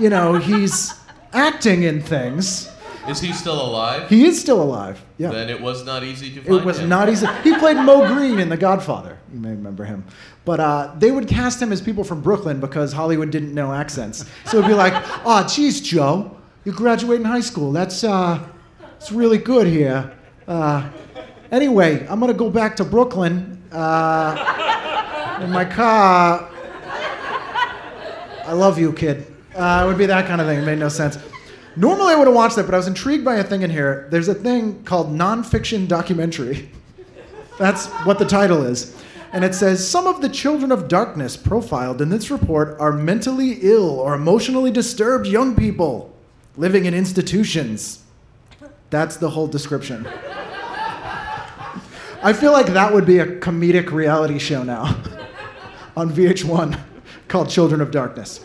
you know, he's acting in things. Is he still alive? He is still alive. Yeah. Then it was not easy to find him. It was him. not easy. He played Moe Greene in The Godfather. You may remember him. But uh, they would cast him as people from Brooklyn because Hollywood didn't know accents. So it'd be like, oh, geez, Jo, you graduating high school. That's uh, it's really good here. Uh, anyway, I'm gonna go back to Brooklyn uh, in my car. I love you, kid. Uh, it would be that kind of thing. It made no sense. Normally, I would have watched that, but I was intrigued by a thing in here. There's a thing called nonfiction documentary. That's what the title is. And it says some of the children of darkness profiled in this report are mentally ill or emotionally disturbed young people living in institutions. That's the whole description. I feel like that would be a comedic reality show now on VH1 called Children of Darkness.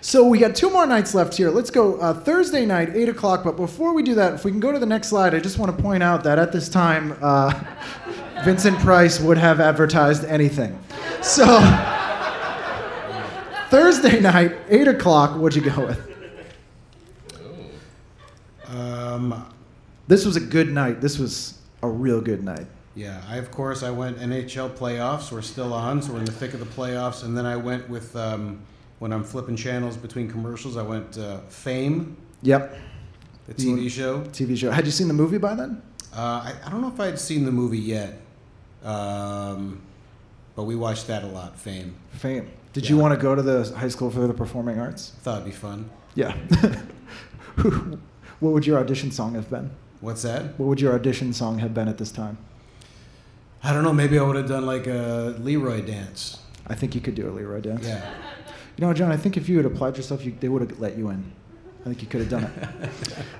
So we got two more nights left here. Let's go uh, Thursday night, 8 o'clock. But before we do that, if we can go to the next slide, I just want to point out that at this time, uh, Vincent Price would have advertised anything. So Thursday night, 8 o'clock, what'd you go with? Um, This was a good night. This was a real good night. Yeah, I of course I went NHL playoffs. We're still on, so we're in the thick of the playoffs. And then I went with um, when I'm flipping channels between commercials. I went uh, Fame, Yep. the TV show. TV show. Had you seen the movie by then? Uh, I, I don't know if I had seen the movie yet, um, but we watched that a lot. Fame. Fame. Did you want to go to the high school for the performing arts? Thought it'd be fun. Yeah. what would your audition song have been? What's that? What would your audition song have been at this time? I don't know. Maybe I would have done like a Leroy dance. I think you could do a Leroy dance. Yeah. You know, John, I think if you had applied yourself, you, they would have let you in. I think you could have done it.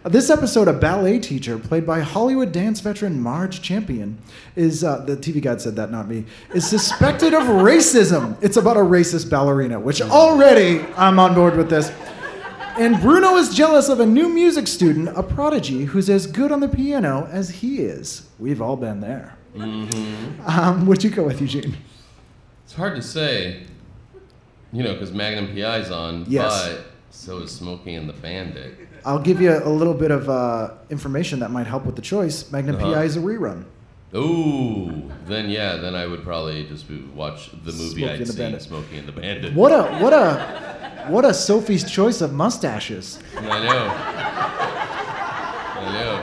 Uh, this episode, a ballet teacher played by Hollywood dance veteran Marge Champion is uh, the TV guide said that, not me. Is suspected of racism. It's about a racist ballerina, which already I'm on board with this. And Bruno is jealous of a new music student, a prodigy, who's as good on the piano as he is. We've all been there. Um, what'd you go with, Eugene? It's hard to say, you know, because Magnum PI's on, Yes. but so is Smokey and the Bandit. I'll give you a little bit of uh, information that might help with the choice. Magnum Uh-huh. PI is a rerun. Ooh, then yeah, then I would probably just watch the movie Smokey I'd and the seen. Smokey and the Bandit. What a what a what a Sophie's choice of mustaches. I know. I know.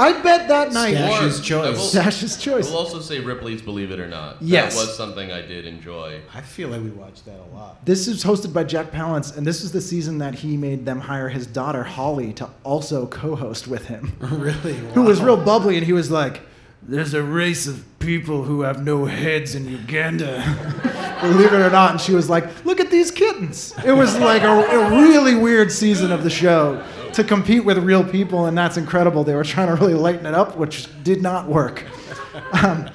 I bet that night. Stash's Or- choice. I will- Stash's I choice. will also say Ripley's Believe It or Not. Yes. That was something I did enjoy. I feel like we watched that a lot. This is hosted by Jack Palance, and this was the season that he made them hire his daughter Holly to also co-host with him. really? Who was Wow. real bubbly, and he was like, "There's a race of people who have no heads in Uganda." Believe it or not, and she was like, "Look at these kittens." It was like a, a really weird season of the show to compete with real people, and that's incredible. They were trying to really lighten it up, which did not work. Um,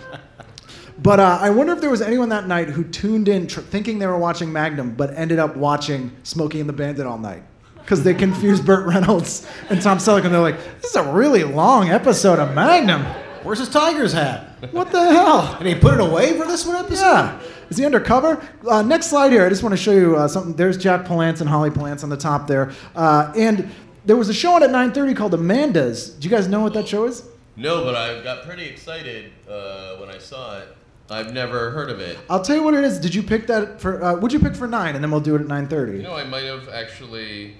but uh, I wonder if there was anyone that night who tuned in tr- thinking they were watching Magnum, but ended up watching Smokey and the Bandit all night. Because they confused Burt Reynolds and Tom Selleck, and they're like, this is a really long episode of Magnum. Where's his Tigers hat? What the hell? And he put it away for this one episode? Yeah. Is he undercover? Uh, next slide here. I just want to show you uh, something. There's Jack Palance and Holly Palance on the top there. Uh, and there was a show on at 9.30 called Amanda's. Do you guys know what that show is? No, but I got pretty excited uh, when I saw it. I've never heard of it. I'll tell you what it is. Did you pick that for, uh, would you pick for 9? And then we'll do it at 9.30. You know, I might have actually.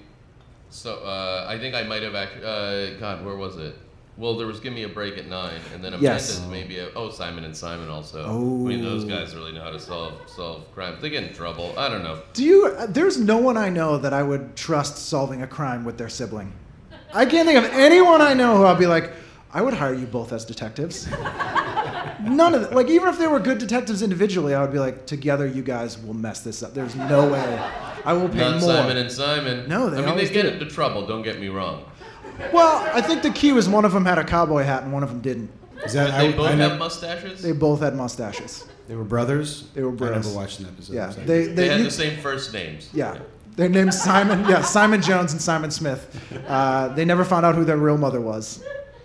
So uh, I think I might have actually. Uh, God, where was it? Well, there was "Give Me a Break" at nine, and then Yes. Amanda's maybe. A, oh, Simon and Simon also. Oh. I mean, those guys really know how to solve solve crimes. They get in trouble. I don't know. Do you? uh, There's no one I know that I would trust solving a crime with their sibling. I can't think of anyone I know who I'll be like, I would hire you both as detectives. None of it. Like even if they were good detectives individually, I would be like, together you guys will mess this up. There's no way. I will pay Not more. Simon and Simon. No, they I mean, always they get it. into trouble. Don't get me wrong. Well, I think the key was one of them had a cowboy hat and one of them didn't. Is that But they I, both I have never- mustaches. They both had mustaches. They were brothers. They were brothers. I bros. never watched an episode. Yeah, so- they They they, had you- the same first names. yeah. Their names Simon, yeah, Simon Jones and Simon Smith. Uh, they never found out who their real mother was.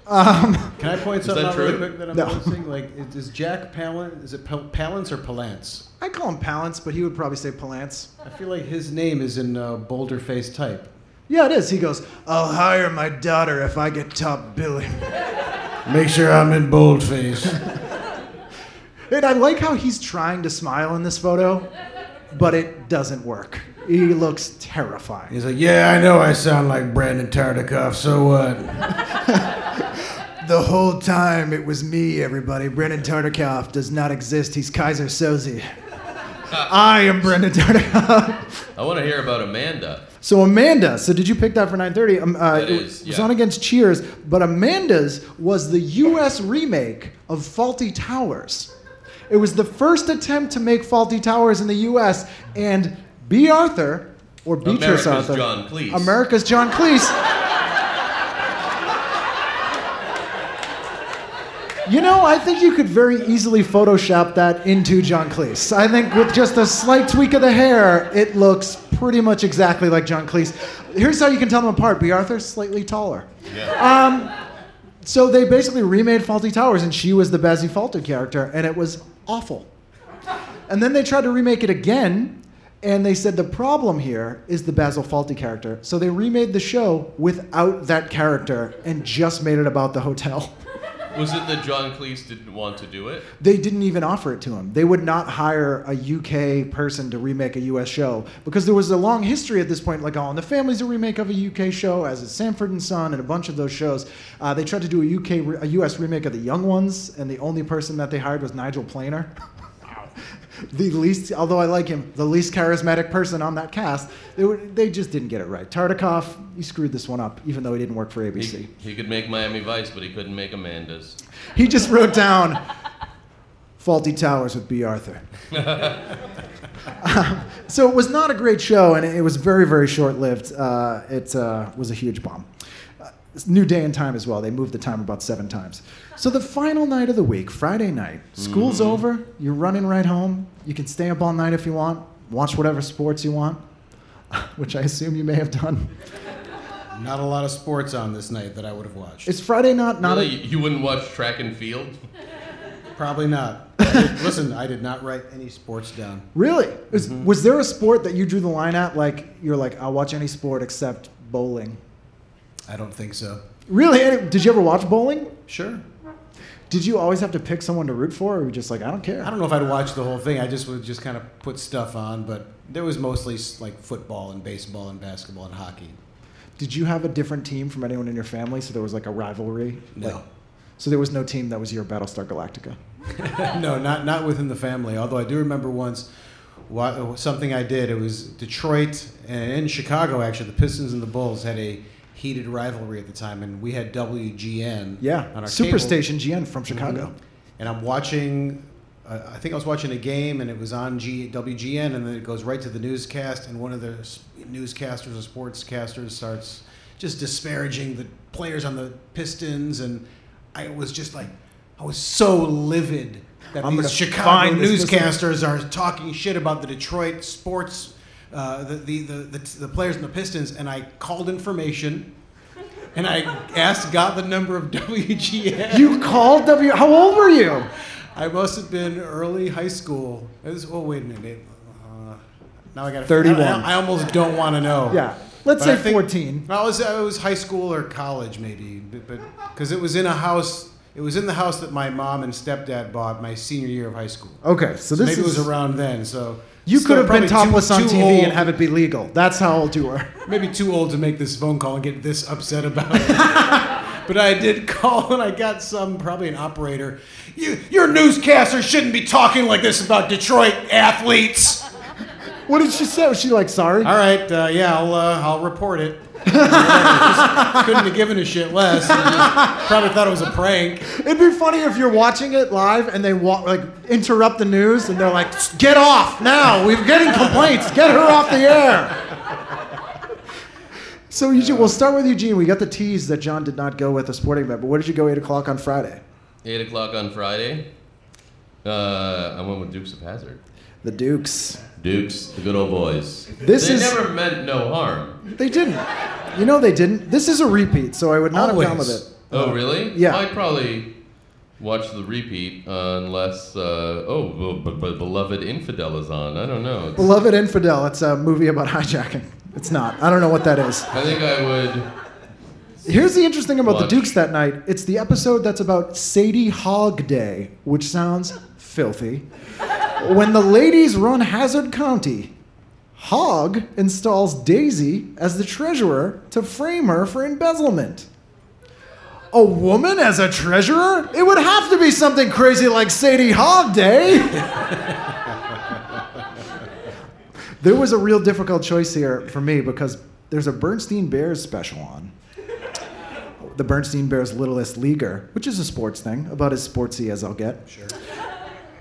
Um, Can I point something that out really quick that I'm No. noticing? Like, is- is Jack Palance? Is it Pal- Palance or Palance? I call him Palance, but he would probably say Palance. I feel like his name is in uh, bolder face type. Yeah, it is. He goes, I'll hire my daughter if I get top billing. Make sure I'm in boldface. And I like how he's trying to smile in this photo, but it doesn't work. He looks terrifying. He's like, yeah, I know I sound like Brandon Tartikoff. So what? The whole time it was me, everybody. Brandon Tartikoff does not exist. He's Keyser Söze. I am Brandon Tartikoff. I want to hear about Amanda. So Amanda, so did you pick that for 9:30? Um, uh, It it is, was yeah. on against Cheers, but Amanda's was the U.S. remake of Fawlty Towers. It was the first attempt to make Fawlty Towers in the U.S. and Bea Arthur or Beatrice America's Arthur, John Cleese. America's John Cleese. You know, I think you could very easily Photoshop that into John Cleese. I think with just a slight tweak of the hair, it looks pretty much exactly like John Cleese. Here's how you can tell them apart. Bea Arthur's slightly taller. Yeah. Um, so they basically remade Fawlty Towers, and she was the Basil Fawlty character, and it was awful. And then they tried to remake it again, and they said the problem here is the Basil Fawlty character. So they remade the show without that character and just made it about the hotel. Was it that John Cleese didn't want to do it? They didn't even offer it to him. They would not hire a UK person to remake a US show because there was a long history at this point, like All in the Family's a remake of a UK show, as is Sanford and Son, and a bunch of those shows. Uh, they tried to do a UK, a US remake of The Young Ones, and the only person that they hired was Nigel Planer. the least, although I like him, the least charismatic person on that cast. They, were, they just didn't get it right. Tartikoff, he screwed this one up, even though he didn't work for ABC. He, he could make Miami Vice, but he couldn't make Amanda's. He just wrote down Fawlty Towers with Bea Arthur. Um, so it was not a great show, and it was very, very short lived. Uh, it uh, was a huge bomb. New day and time as well. They moved the time about seven times. So the final night of the week, Friday night, school's mm-hmm. over, you're running right home. You can stay up all night if you want, watch whatever sports you want, which I assume you may have done. Not a lot of sports on this night that I would have watched. It's Friday not not Really? a, You wouldn't watch track and field? Probably not. I did- listen, I did not write any sports down. Really? Was, mm-hmm. was there a sport that you drew the line at? Like, you're like, I'll watch any sport except bowling. I don't think so. Really? Did you ever watch bowling? Sure. Did you always have to pick someone to root for, or were you just like, I don't care? I don't know if I'd watch the whole thing. I just would just kind of put stuff on, but there was mostly like football and baseball and basketball and hockey. Did you have a different team from anyone in your family, so there was like a rivalry? No. Like- so there was no team that was your Battlestar Galactica. no, not not within the family. Although I do remember once something I did. It was Detroit and in Chicago. Actually, the Pistons and the Bulls had a heated rivalry at the time, and we had WGN. Yeah, on our Superstation GN from Chicago. Mhm. And I'm watching. Uh, I think I was watching a game, and it was on G, WGN, and then it goes right to the newscast, and one of the newscasters or sportscasters starts just disparaging the players on the Pistons, and I was just like, I was so livid that I'm these Chicago newscasters are talking shit about the Detroit sports, uh, the, the, the, the, players in the Pistons, and I called information. And I asked, got the number of WGN. You called W. How old were you? I must have been early high school. It was, oh, wait a minute. Uh, now I got 31. I, I almost don't want to know. Yeah, let's But say I think- 14. I was, it was high school or college, maybe. But because it was in a house, it was in the house that my mom and stepdad bought my senior year of high school. Okay, so So this maybe is it was around then. So you still could have been topless too- on too TV old- and have it be legal. That's how old you were. maybe too old to make this phone call and get this upset about it. but I did call and I got some, probably an operator. You, your newscaster shouldn't be talking like this about Detroit athletes. What did she say? Was she like sorry? All right, uh, yeah, I'll, uh, I'll report it. Just couldn't have given a shit less. Probably thought it was a prank. It'd be funny if you're watching it live and they wa- like interrupt the news and they're like, "Get off now! We're getting complaints. Get her off the air." So Eugene, we'll start with Eugene. We got the tease that John did not go with a sporting event, but where did you go eight o'clock on Friday? 8 o'clock on Friday. Uh, I went with Dukes of Hazzard. The Dukes. Dukes, the good old boys. This they is- never meant no harm. They didn't. You know they didn't. This is a repeat, so I would not have gone with it. Oh, really? yeah. I'd probably watch the repeat unless, uh, oh, well, but, but Beloved Infidel is on. I don't know. It's- Beloved Infidel. It's a movie about hijacking. It's not. I don't know what that is. I think I would. Here's the interesting about the Dukes that night. It's the episode that's about Sadie Hogg Day, which sounds filthy. When the ladies run Hazzard County, Hogg installs Daisy as the treasurer to frame her for embezzlement. A woman as a treasurer? It would have to be something crazy like Sadie Hogg Day. there was a real difficult choice here for me because there's a Bernstein Bears special on the Bernstein Bears Littlest Leaguer, which is a sports thing, about as sportsy as I'll get. Sure.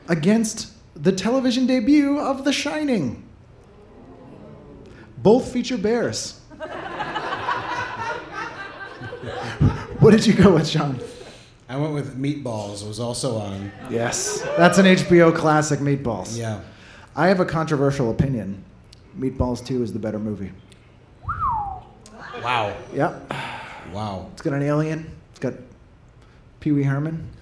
Against the television debut of The Shining. Both feature bears. what did you go with, Sean? I went with Meatballs. It was also on. Yes. That's an HBO classic, Meatballs. Yeah. I have a controversial opinion. Meatballs 2 is the better movie. Wow. Yep. Wow. It's got an alien. It's got Pee Wee Herman.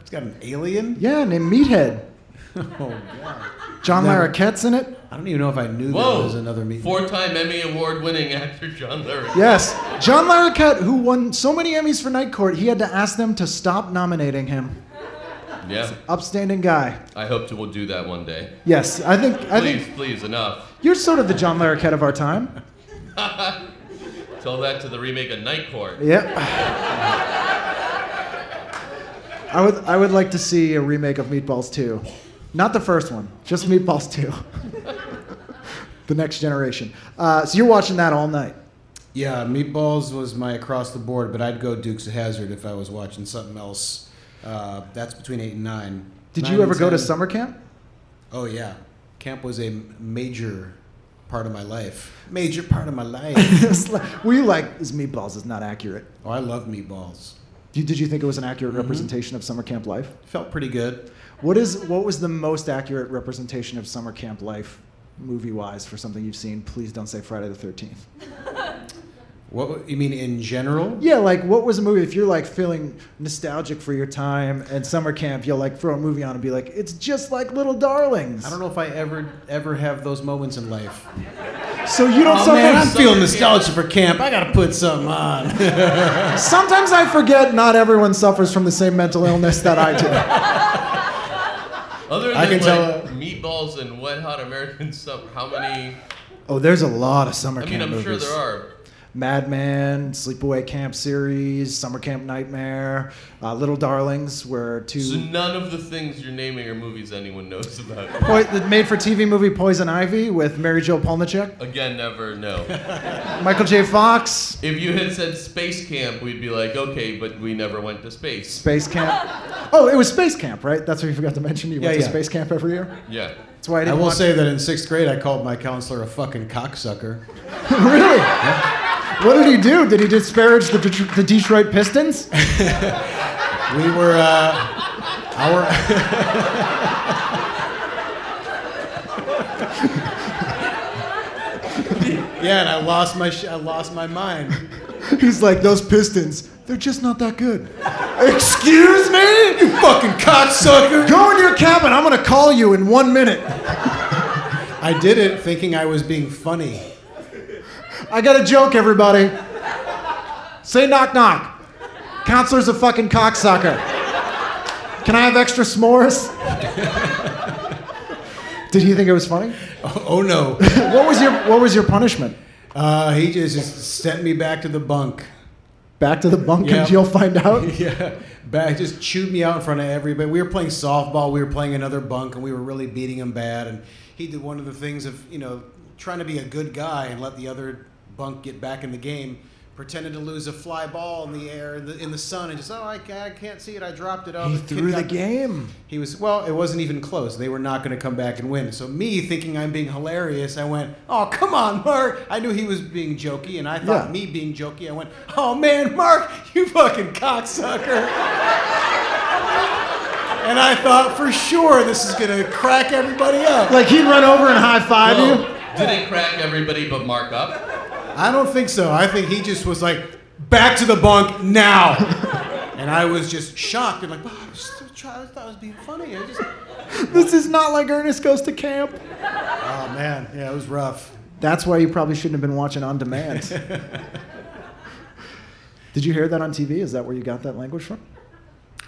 It's got an alien? Yeah, named Meathead. Oh God. John Never- Larroquette's in it. I don't even know if I knew Whoa! there was another meat. Four-time Emmy award-winning actor John Larroquette. Yes, John Larroquette, who won so many Emmys for Night Court, he had to ask them to stop nominating him. Yeah. Upstanding guy. I hope to will do that one day. Yes, I think I Please, think please, enough. you're sort of the John Larroquette of our time. Tell that to the remake of Night Court. Yep. I would I would like to see a remake of Meatballs 2. Not the first one, just Meatballs 2. the next generation. Uh, so you're watching that all night. Yeah, Meatballs was my across the board, but I'd go Dukes of Hazzard if I was watching something else. Uh, that's between eight and nine. Did Nine you ever go to summer camp? Oh yeah, camp was a major part of my life. Major part of my life. Were you like, this Meatballs is not accurate? oh, I love meatballs. You- Did you think it was an accurate Mm-hmm. representation of summer camp life? Felt pretty good. What is what was the most accurate representation of summer camp life, movie wise, for something you've seen? Please don't say Friday the Thirteenth. What you mean in general? Yeah, like what was a movie? If you're like feeling nostalgic for your time and summer camp, you'll like throw a movie on and be like, it's just like Little Darlings. I don't know if I ever ever have those moments in life. So you don't. Oh man, I'm feeling nostalgia for camp. I gotta put something on. sometimes I forget not everyone suffers from the same mental illness that I do. Other than I can like tell, meatballs and Wet Hot American Summer, how many? Oh, there's a lot of summer I camp I'm movies. sure there are. Madman, Sleepaway Camp series, Summer Camp Nightmare, uh, Little Darlings were two. So none of the things you're naming are movies anyone knows about. Poi- the made-for-TV movie Poison Ivy with Mary Jo Polniaczek, Again, never know. Michael J. Fox, If you had said Space Camp, we'd be like, okay, but we never went to space. Space Camp. Oh, it was Space Camp, right? That's what you forgot to mention. You went to yeah. Space Camp every year. Yeah. That's why I I didn't. will want- say that in sixth grade, I called my counselor a fucking cocksucker. really. What did he do? Did he disparage the, Det- the Detroit Pistons? We were uh, our. yeah, and I lost my sh- I lost my mind. He's like, those Pistons, they're just not that good. Excuse me? You fucking cocksucker! Go in your cabin. I'm gonna call you in one minute. I did it thinking I was being funny. I got a joke, everybody. Say knock knock. Counselor's a fucking cocksucker. Can I have extra s'mores? Did he think it was funny? Oh, oh no! What was your What was your punishment? Uh, he just, just sent me back to the bunk. Back to the bunk Yeah. and you'll find out. Yeah, back just chewed me out in front of everybody. We were playing softball. We were playing another bunk, and we were really beating him bad. And he did one of the things of you know trying to be a good guy and let the other bunk get back in the game. Pretended to lose a fly ball in the air in the, in the sun, and just oh I, I can't see it. I dropped it. Oh, He the threw the got- game. He was well. It wasn't even close. They were not going to come back and win. So me thinking I'm being hilarious, I went, "Oh come on, Mark." I knew he was being jokey, and I thought Yeah. me being jokey. I went, "Oh man, Mark, you fucking cocksucker." and I thought for sure this is going to crack everybody up. Like he'd run over and high five Whoa. you. Did it crack everybody but Mark up? I don't think so. I think he just was like, "Back to the bunk now." and I was just shocked and like, "Wow, I, was trying, I thought I was being funny." I just, This is not like Ernest goes to camp. oh man, yeah, it was rough. That's why you probably shouldn't have been watching on demand. Did you hear that on TV? Is that where you got that language from?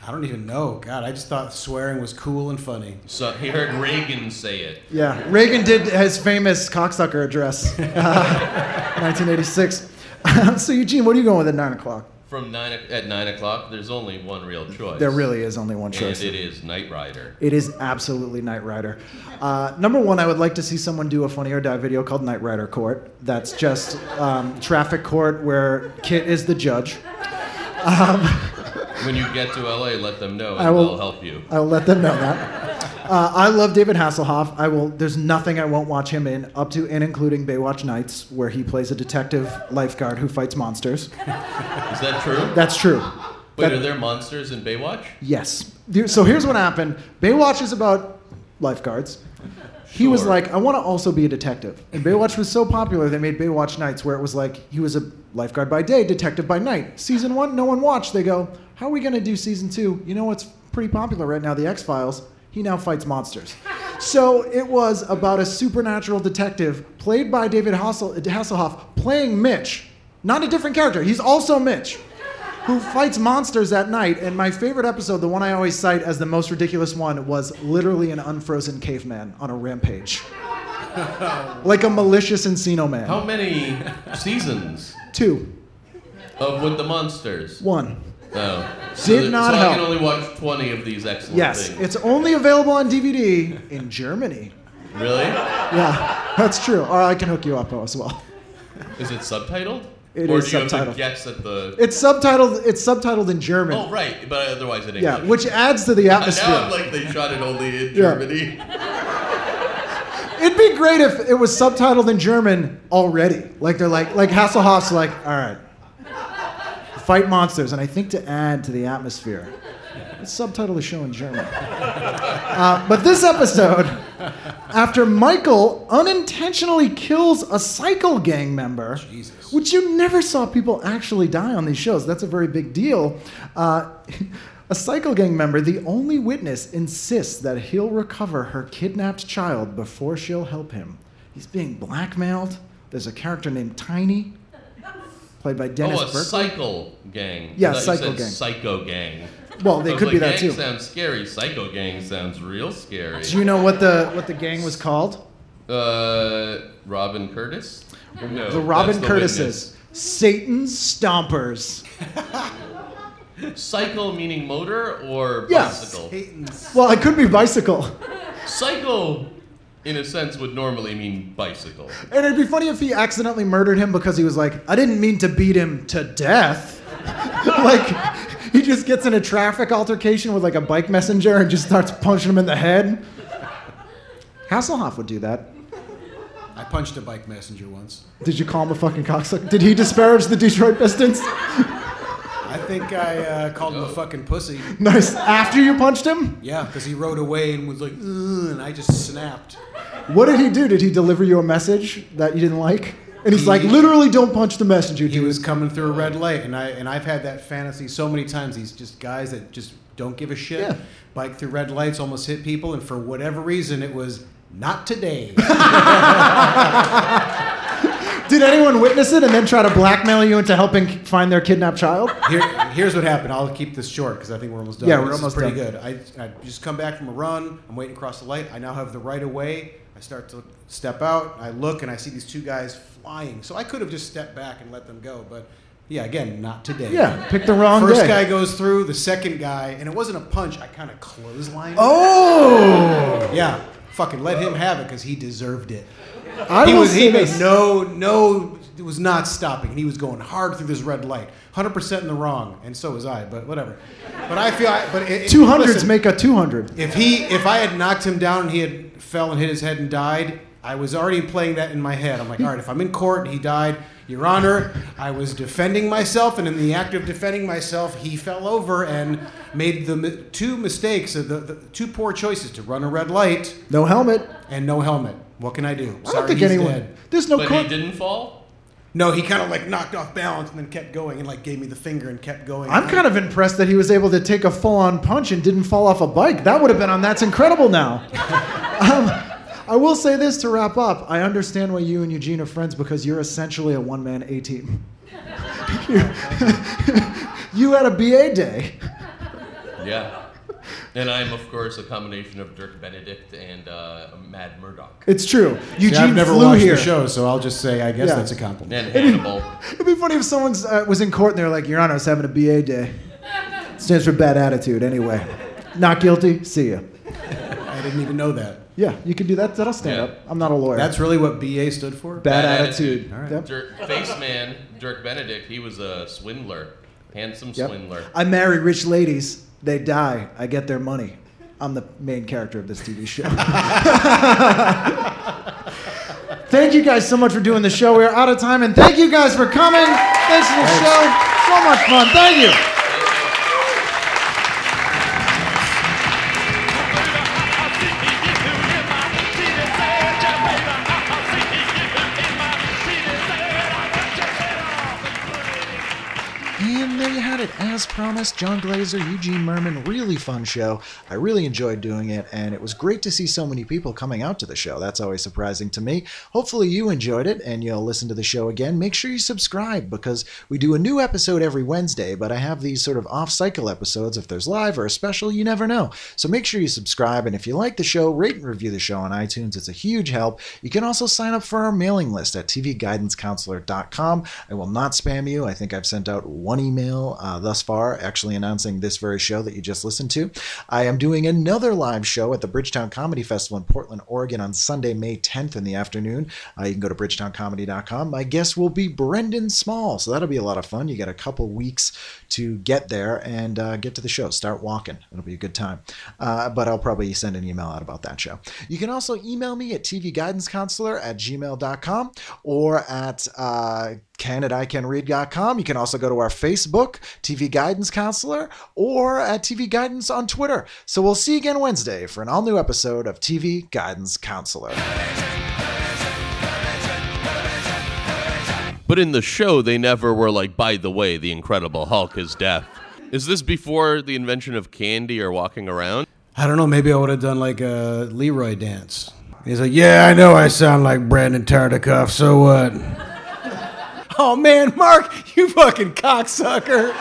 I don't even know. God, I just thought swearing was cool and funny. So he heard Reagan say it. Yeah, Reagan did his famous cocksucker address, uh, 1986. so Eugene, what are you going with at nine o'clock? From nine o- at nine o'clock, there's only one real choice. There really is only one and choice. it is Knight Rider. It is absolutely Knight Rider. Uh, number one, I would like to see someone do a Funny or Die video called Knight Rider Court. That's just um, traffic court where KITT is the judge. When you get to LA, let them know, and I will- they'll help you. I'll let them know that. Uh, I love David Hasselhoff. I will. There's nothing I won't watch him in, up to and including Baywatch Nights, where he plays a detective lifeguard who fights monsters. Is that true? That's true. Wait, that- are there monsters in Baywatch? Yes. So here's what happened. Baywatch is about lifeguards. He was like, I want to also be a detective. And Baywatch was so popular, they made Baywatch Nights, where it was like he was a lifeguard by day, detective by night. Season one, no one watched. They go, How are we going to do season two? You know what's pretty popular right now? The X Files. he now fights monsters. So it was about a supernatural detective played by David Hassel- Hasselhoff playing Mitch, not a different character. He's also Mitch, who fights monsters at night. And my favorite episode, the one I always cite as the most ridiculous one, was literally an unfrozen caveman on a rampage, like a malicious Encino man. How many seasons Two, of With the Monsters? one. Oh. No. Did so, not so help. I can only watch 20 of these excellent Yes, things. it's only available on DVD in Germany. Really? Yeah, that's true. Or I can hook you up as well. Is it subtitled? It or is do you have subtitled. to guess at the... It's subtitled. It's subtitled in German. Oh, right, but otherwise in English. yeah, which adds to the Now atmosphere. I'm like, they shot it only in Yeah. Germany. It'd be great if it was subtitled in German already. Like they're like, like Hasselhoff's like, all right, fight monsters, and I think to add to the atmosphere, let's subtitle the show in German. Uh, but this episode, after Michael unintentionally kills a cycle gang member, which you never saw people actually die on these shows. That's a very big deal. Uh, a cycle gang member, the only witness, insists that he'll recover her kidnapped child before she'll help him. He's being blackmailed. There's a character named Tiny, played by Dennis oh, a Burkley. cycle gang. Yeah, I thought you cycle said gang. Psycho gang. Well, they I was could be like, that gang too. sounds scary. Psycho gang sounds real scary. Do you know what the what the gang was called? Uh, Robin Curtis? No, the Robin that's the Curtises. Satan's Stompers. Cycle meaning motor or Yeah. bicycle? Well, it could be bicycle. Cycle, in a sense, would normally mean bicycle. And it'd be funny if he accidentally murdered him because he was like, I didn't mean to beat him to death. like, he just gets in a traffic altercation with like a bike messenger and just starts punching him in the head. Hasselhoff would do that. I punched a bike messenger once. Did you call him a fucking cocksucker? Did he disparage the Detroit Pistons? I think I uh, called him a fucking pussy. nice. After you punched him? Yeah, because he rode away and was like, Ugh, and I just snapped. What did he do? Did he deliver you a message that you didn't like? And he's He- like, literally, don't punch the messenger, He was coming through a red light, and I and I've had that fantasy so many times. These just guys that just don't give a shit, Yeah. bike through red lights, almost hit people, and for whatever reason, it was not today. Did anyone witness it and then try to blackmail you into helping find their kidnapped child? Here, here's what happened. I'll keep this short because I think we're almost done. Yeah, we're This is almost pretty done. good. I, I just come back from a run. I'm waiting across the light. I now have the right of way. I start to step out. I look and I see these two guys flying. So I could have just stepped back and let them go, but yeah, again, not today. Yeah, pick the wrong First day. guy goes through. The second guy, and it wasn't a punch. I kind of clotheslined. him. Oh! Yeah, fucking let him have it because he deserved it. I he was he made this. no no it was not stopping and he was going hard through this red light 100% in the wrong and so was i but whatever but i feel I, but it, it- 200s listen, make a 200. if he if i had knocked him down and he had fell and hit his head and died i was already playing that in my head i'm like all right if i'm in court and he died your honor i was defending myself and in the act of defending myself he fell over and made the two mistakes uh, the, the two poor choices to run a red light No helmet. and no helmet what can i do I don't think he's anyone. dead. There's no but court. he didn't fall? No, he kind of like knocked off balance and then kept going and like gave me the finger and kept going. I'm kind of impressed that he was able to take a full on punch and didn't fall off a bike. That would have been on That's Incredible now. um, I will say this to wrap up. I understand why you and Eugene are friends because you're essentially a one man A team. you had a BA day. Yeah. And I'm, of course, a combination of Dirk Benedict and uh, Mad Murdock. It's true. See, Eugene I've never flew watched here. the show, so I'll just say I guess Yeah. that's a compliment. And Hannibal. It'd be funny if someone uh, was in court and they're like, Your Honor, I was having a BA day. Stands for bad attitude, anyway. Not guilty, see ya. I didn't even know that. Yeah, you can do that. That'll stand Yeah. up. I'm not a lawyer. That's really what BA stood for. bad, Bad attitude. attitude. All right. Yep. Dirk, face man, Dirk Benedict, he was a swindler. Handsome Yep. swindler. I marry rich ladies. They die. I get their money. I'm the main character of this TV show. thank you guys so much for doing the show. We're out of time, and thank you guys for coming. Thanks for the show. So much fun. Thank you. And there you had it. As promised. West, Jon Glaser, Eugene Mirman. Really fun show. I really enjoyed doing it, and it was great to see so many people coming out to the show. That's always surprising to me. Hopefully, you enjoyed it and you'll listen to the show again. Make sure you subscribe because we do a new episode every Wednesday, but I have these sort of off cycle episodes. If there's live or a special, you never know. So make sure you subscribe, and if you like the show, rate and review the show on iTunes. It's a huge help. You can also sign up for our mailing list at tvguidancecounselor.com. I will not spam you. I think I've sent out one email uh, thus far, actually announcing this very show that you just listened to. I am doing another live show at the Bridgetown Comedy Festival in Portland, Oregon on Sunday, May 10th in the afternoon. Uh, you can go to bridgetowncomedy.com. My guest will be Brendan Small, so that'll be a lot of fun. You got a couple weeks to get there and uh, get to the show. Start walking. It'll be a good time. Uh, but I'll probably send an email out about that show. You can also email me at tvguidancecounselor at gmail.com or at uh, ken at icanread.com. You can also go to our Facebook, TV Guidance Counselor, or at TV Guidance on Twitter. So we'll see you again Wednesday for an all new episode of TV Guidance Counselor. But in the show, they never were like, by the way, the Incredible Hulk is deaf. Is this before the invention of candy or walking around? I don't know. Maybe I would have done like a Leroy dance. He's like, "Yeah, I know I sound like Brandon Tartikoff. So what?" Oh man, Mark, you fucking cocksucker!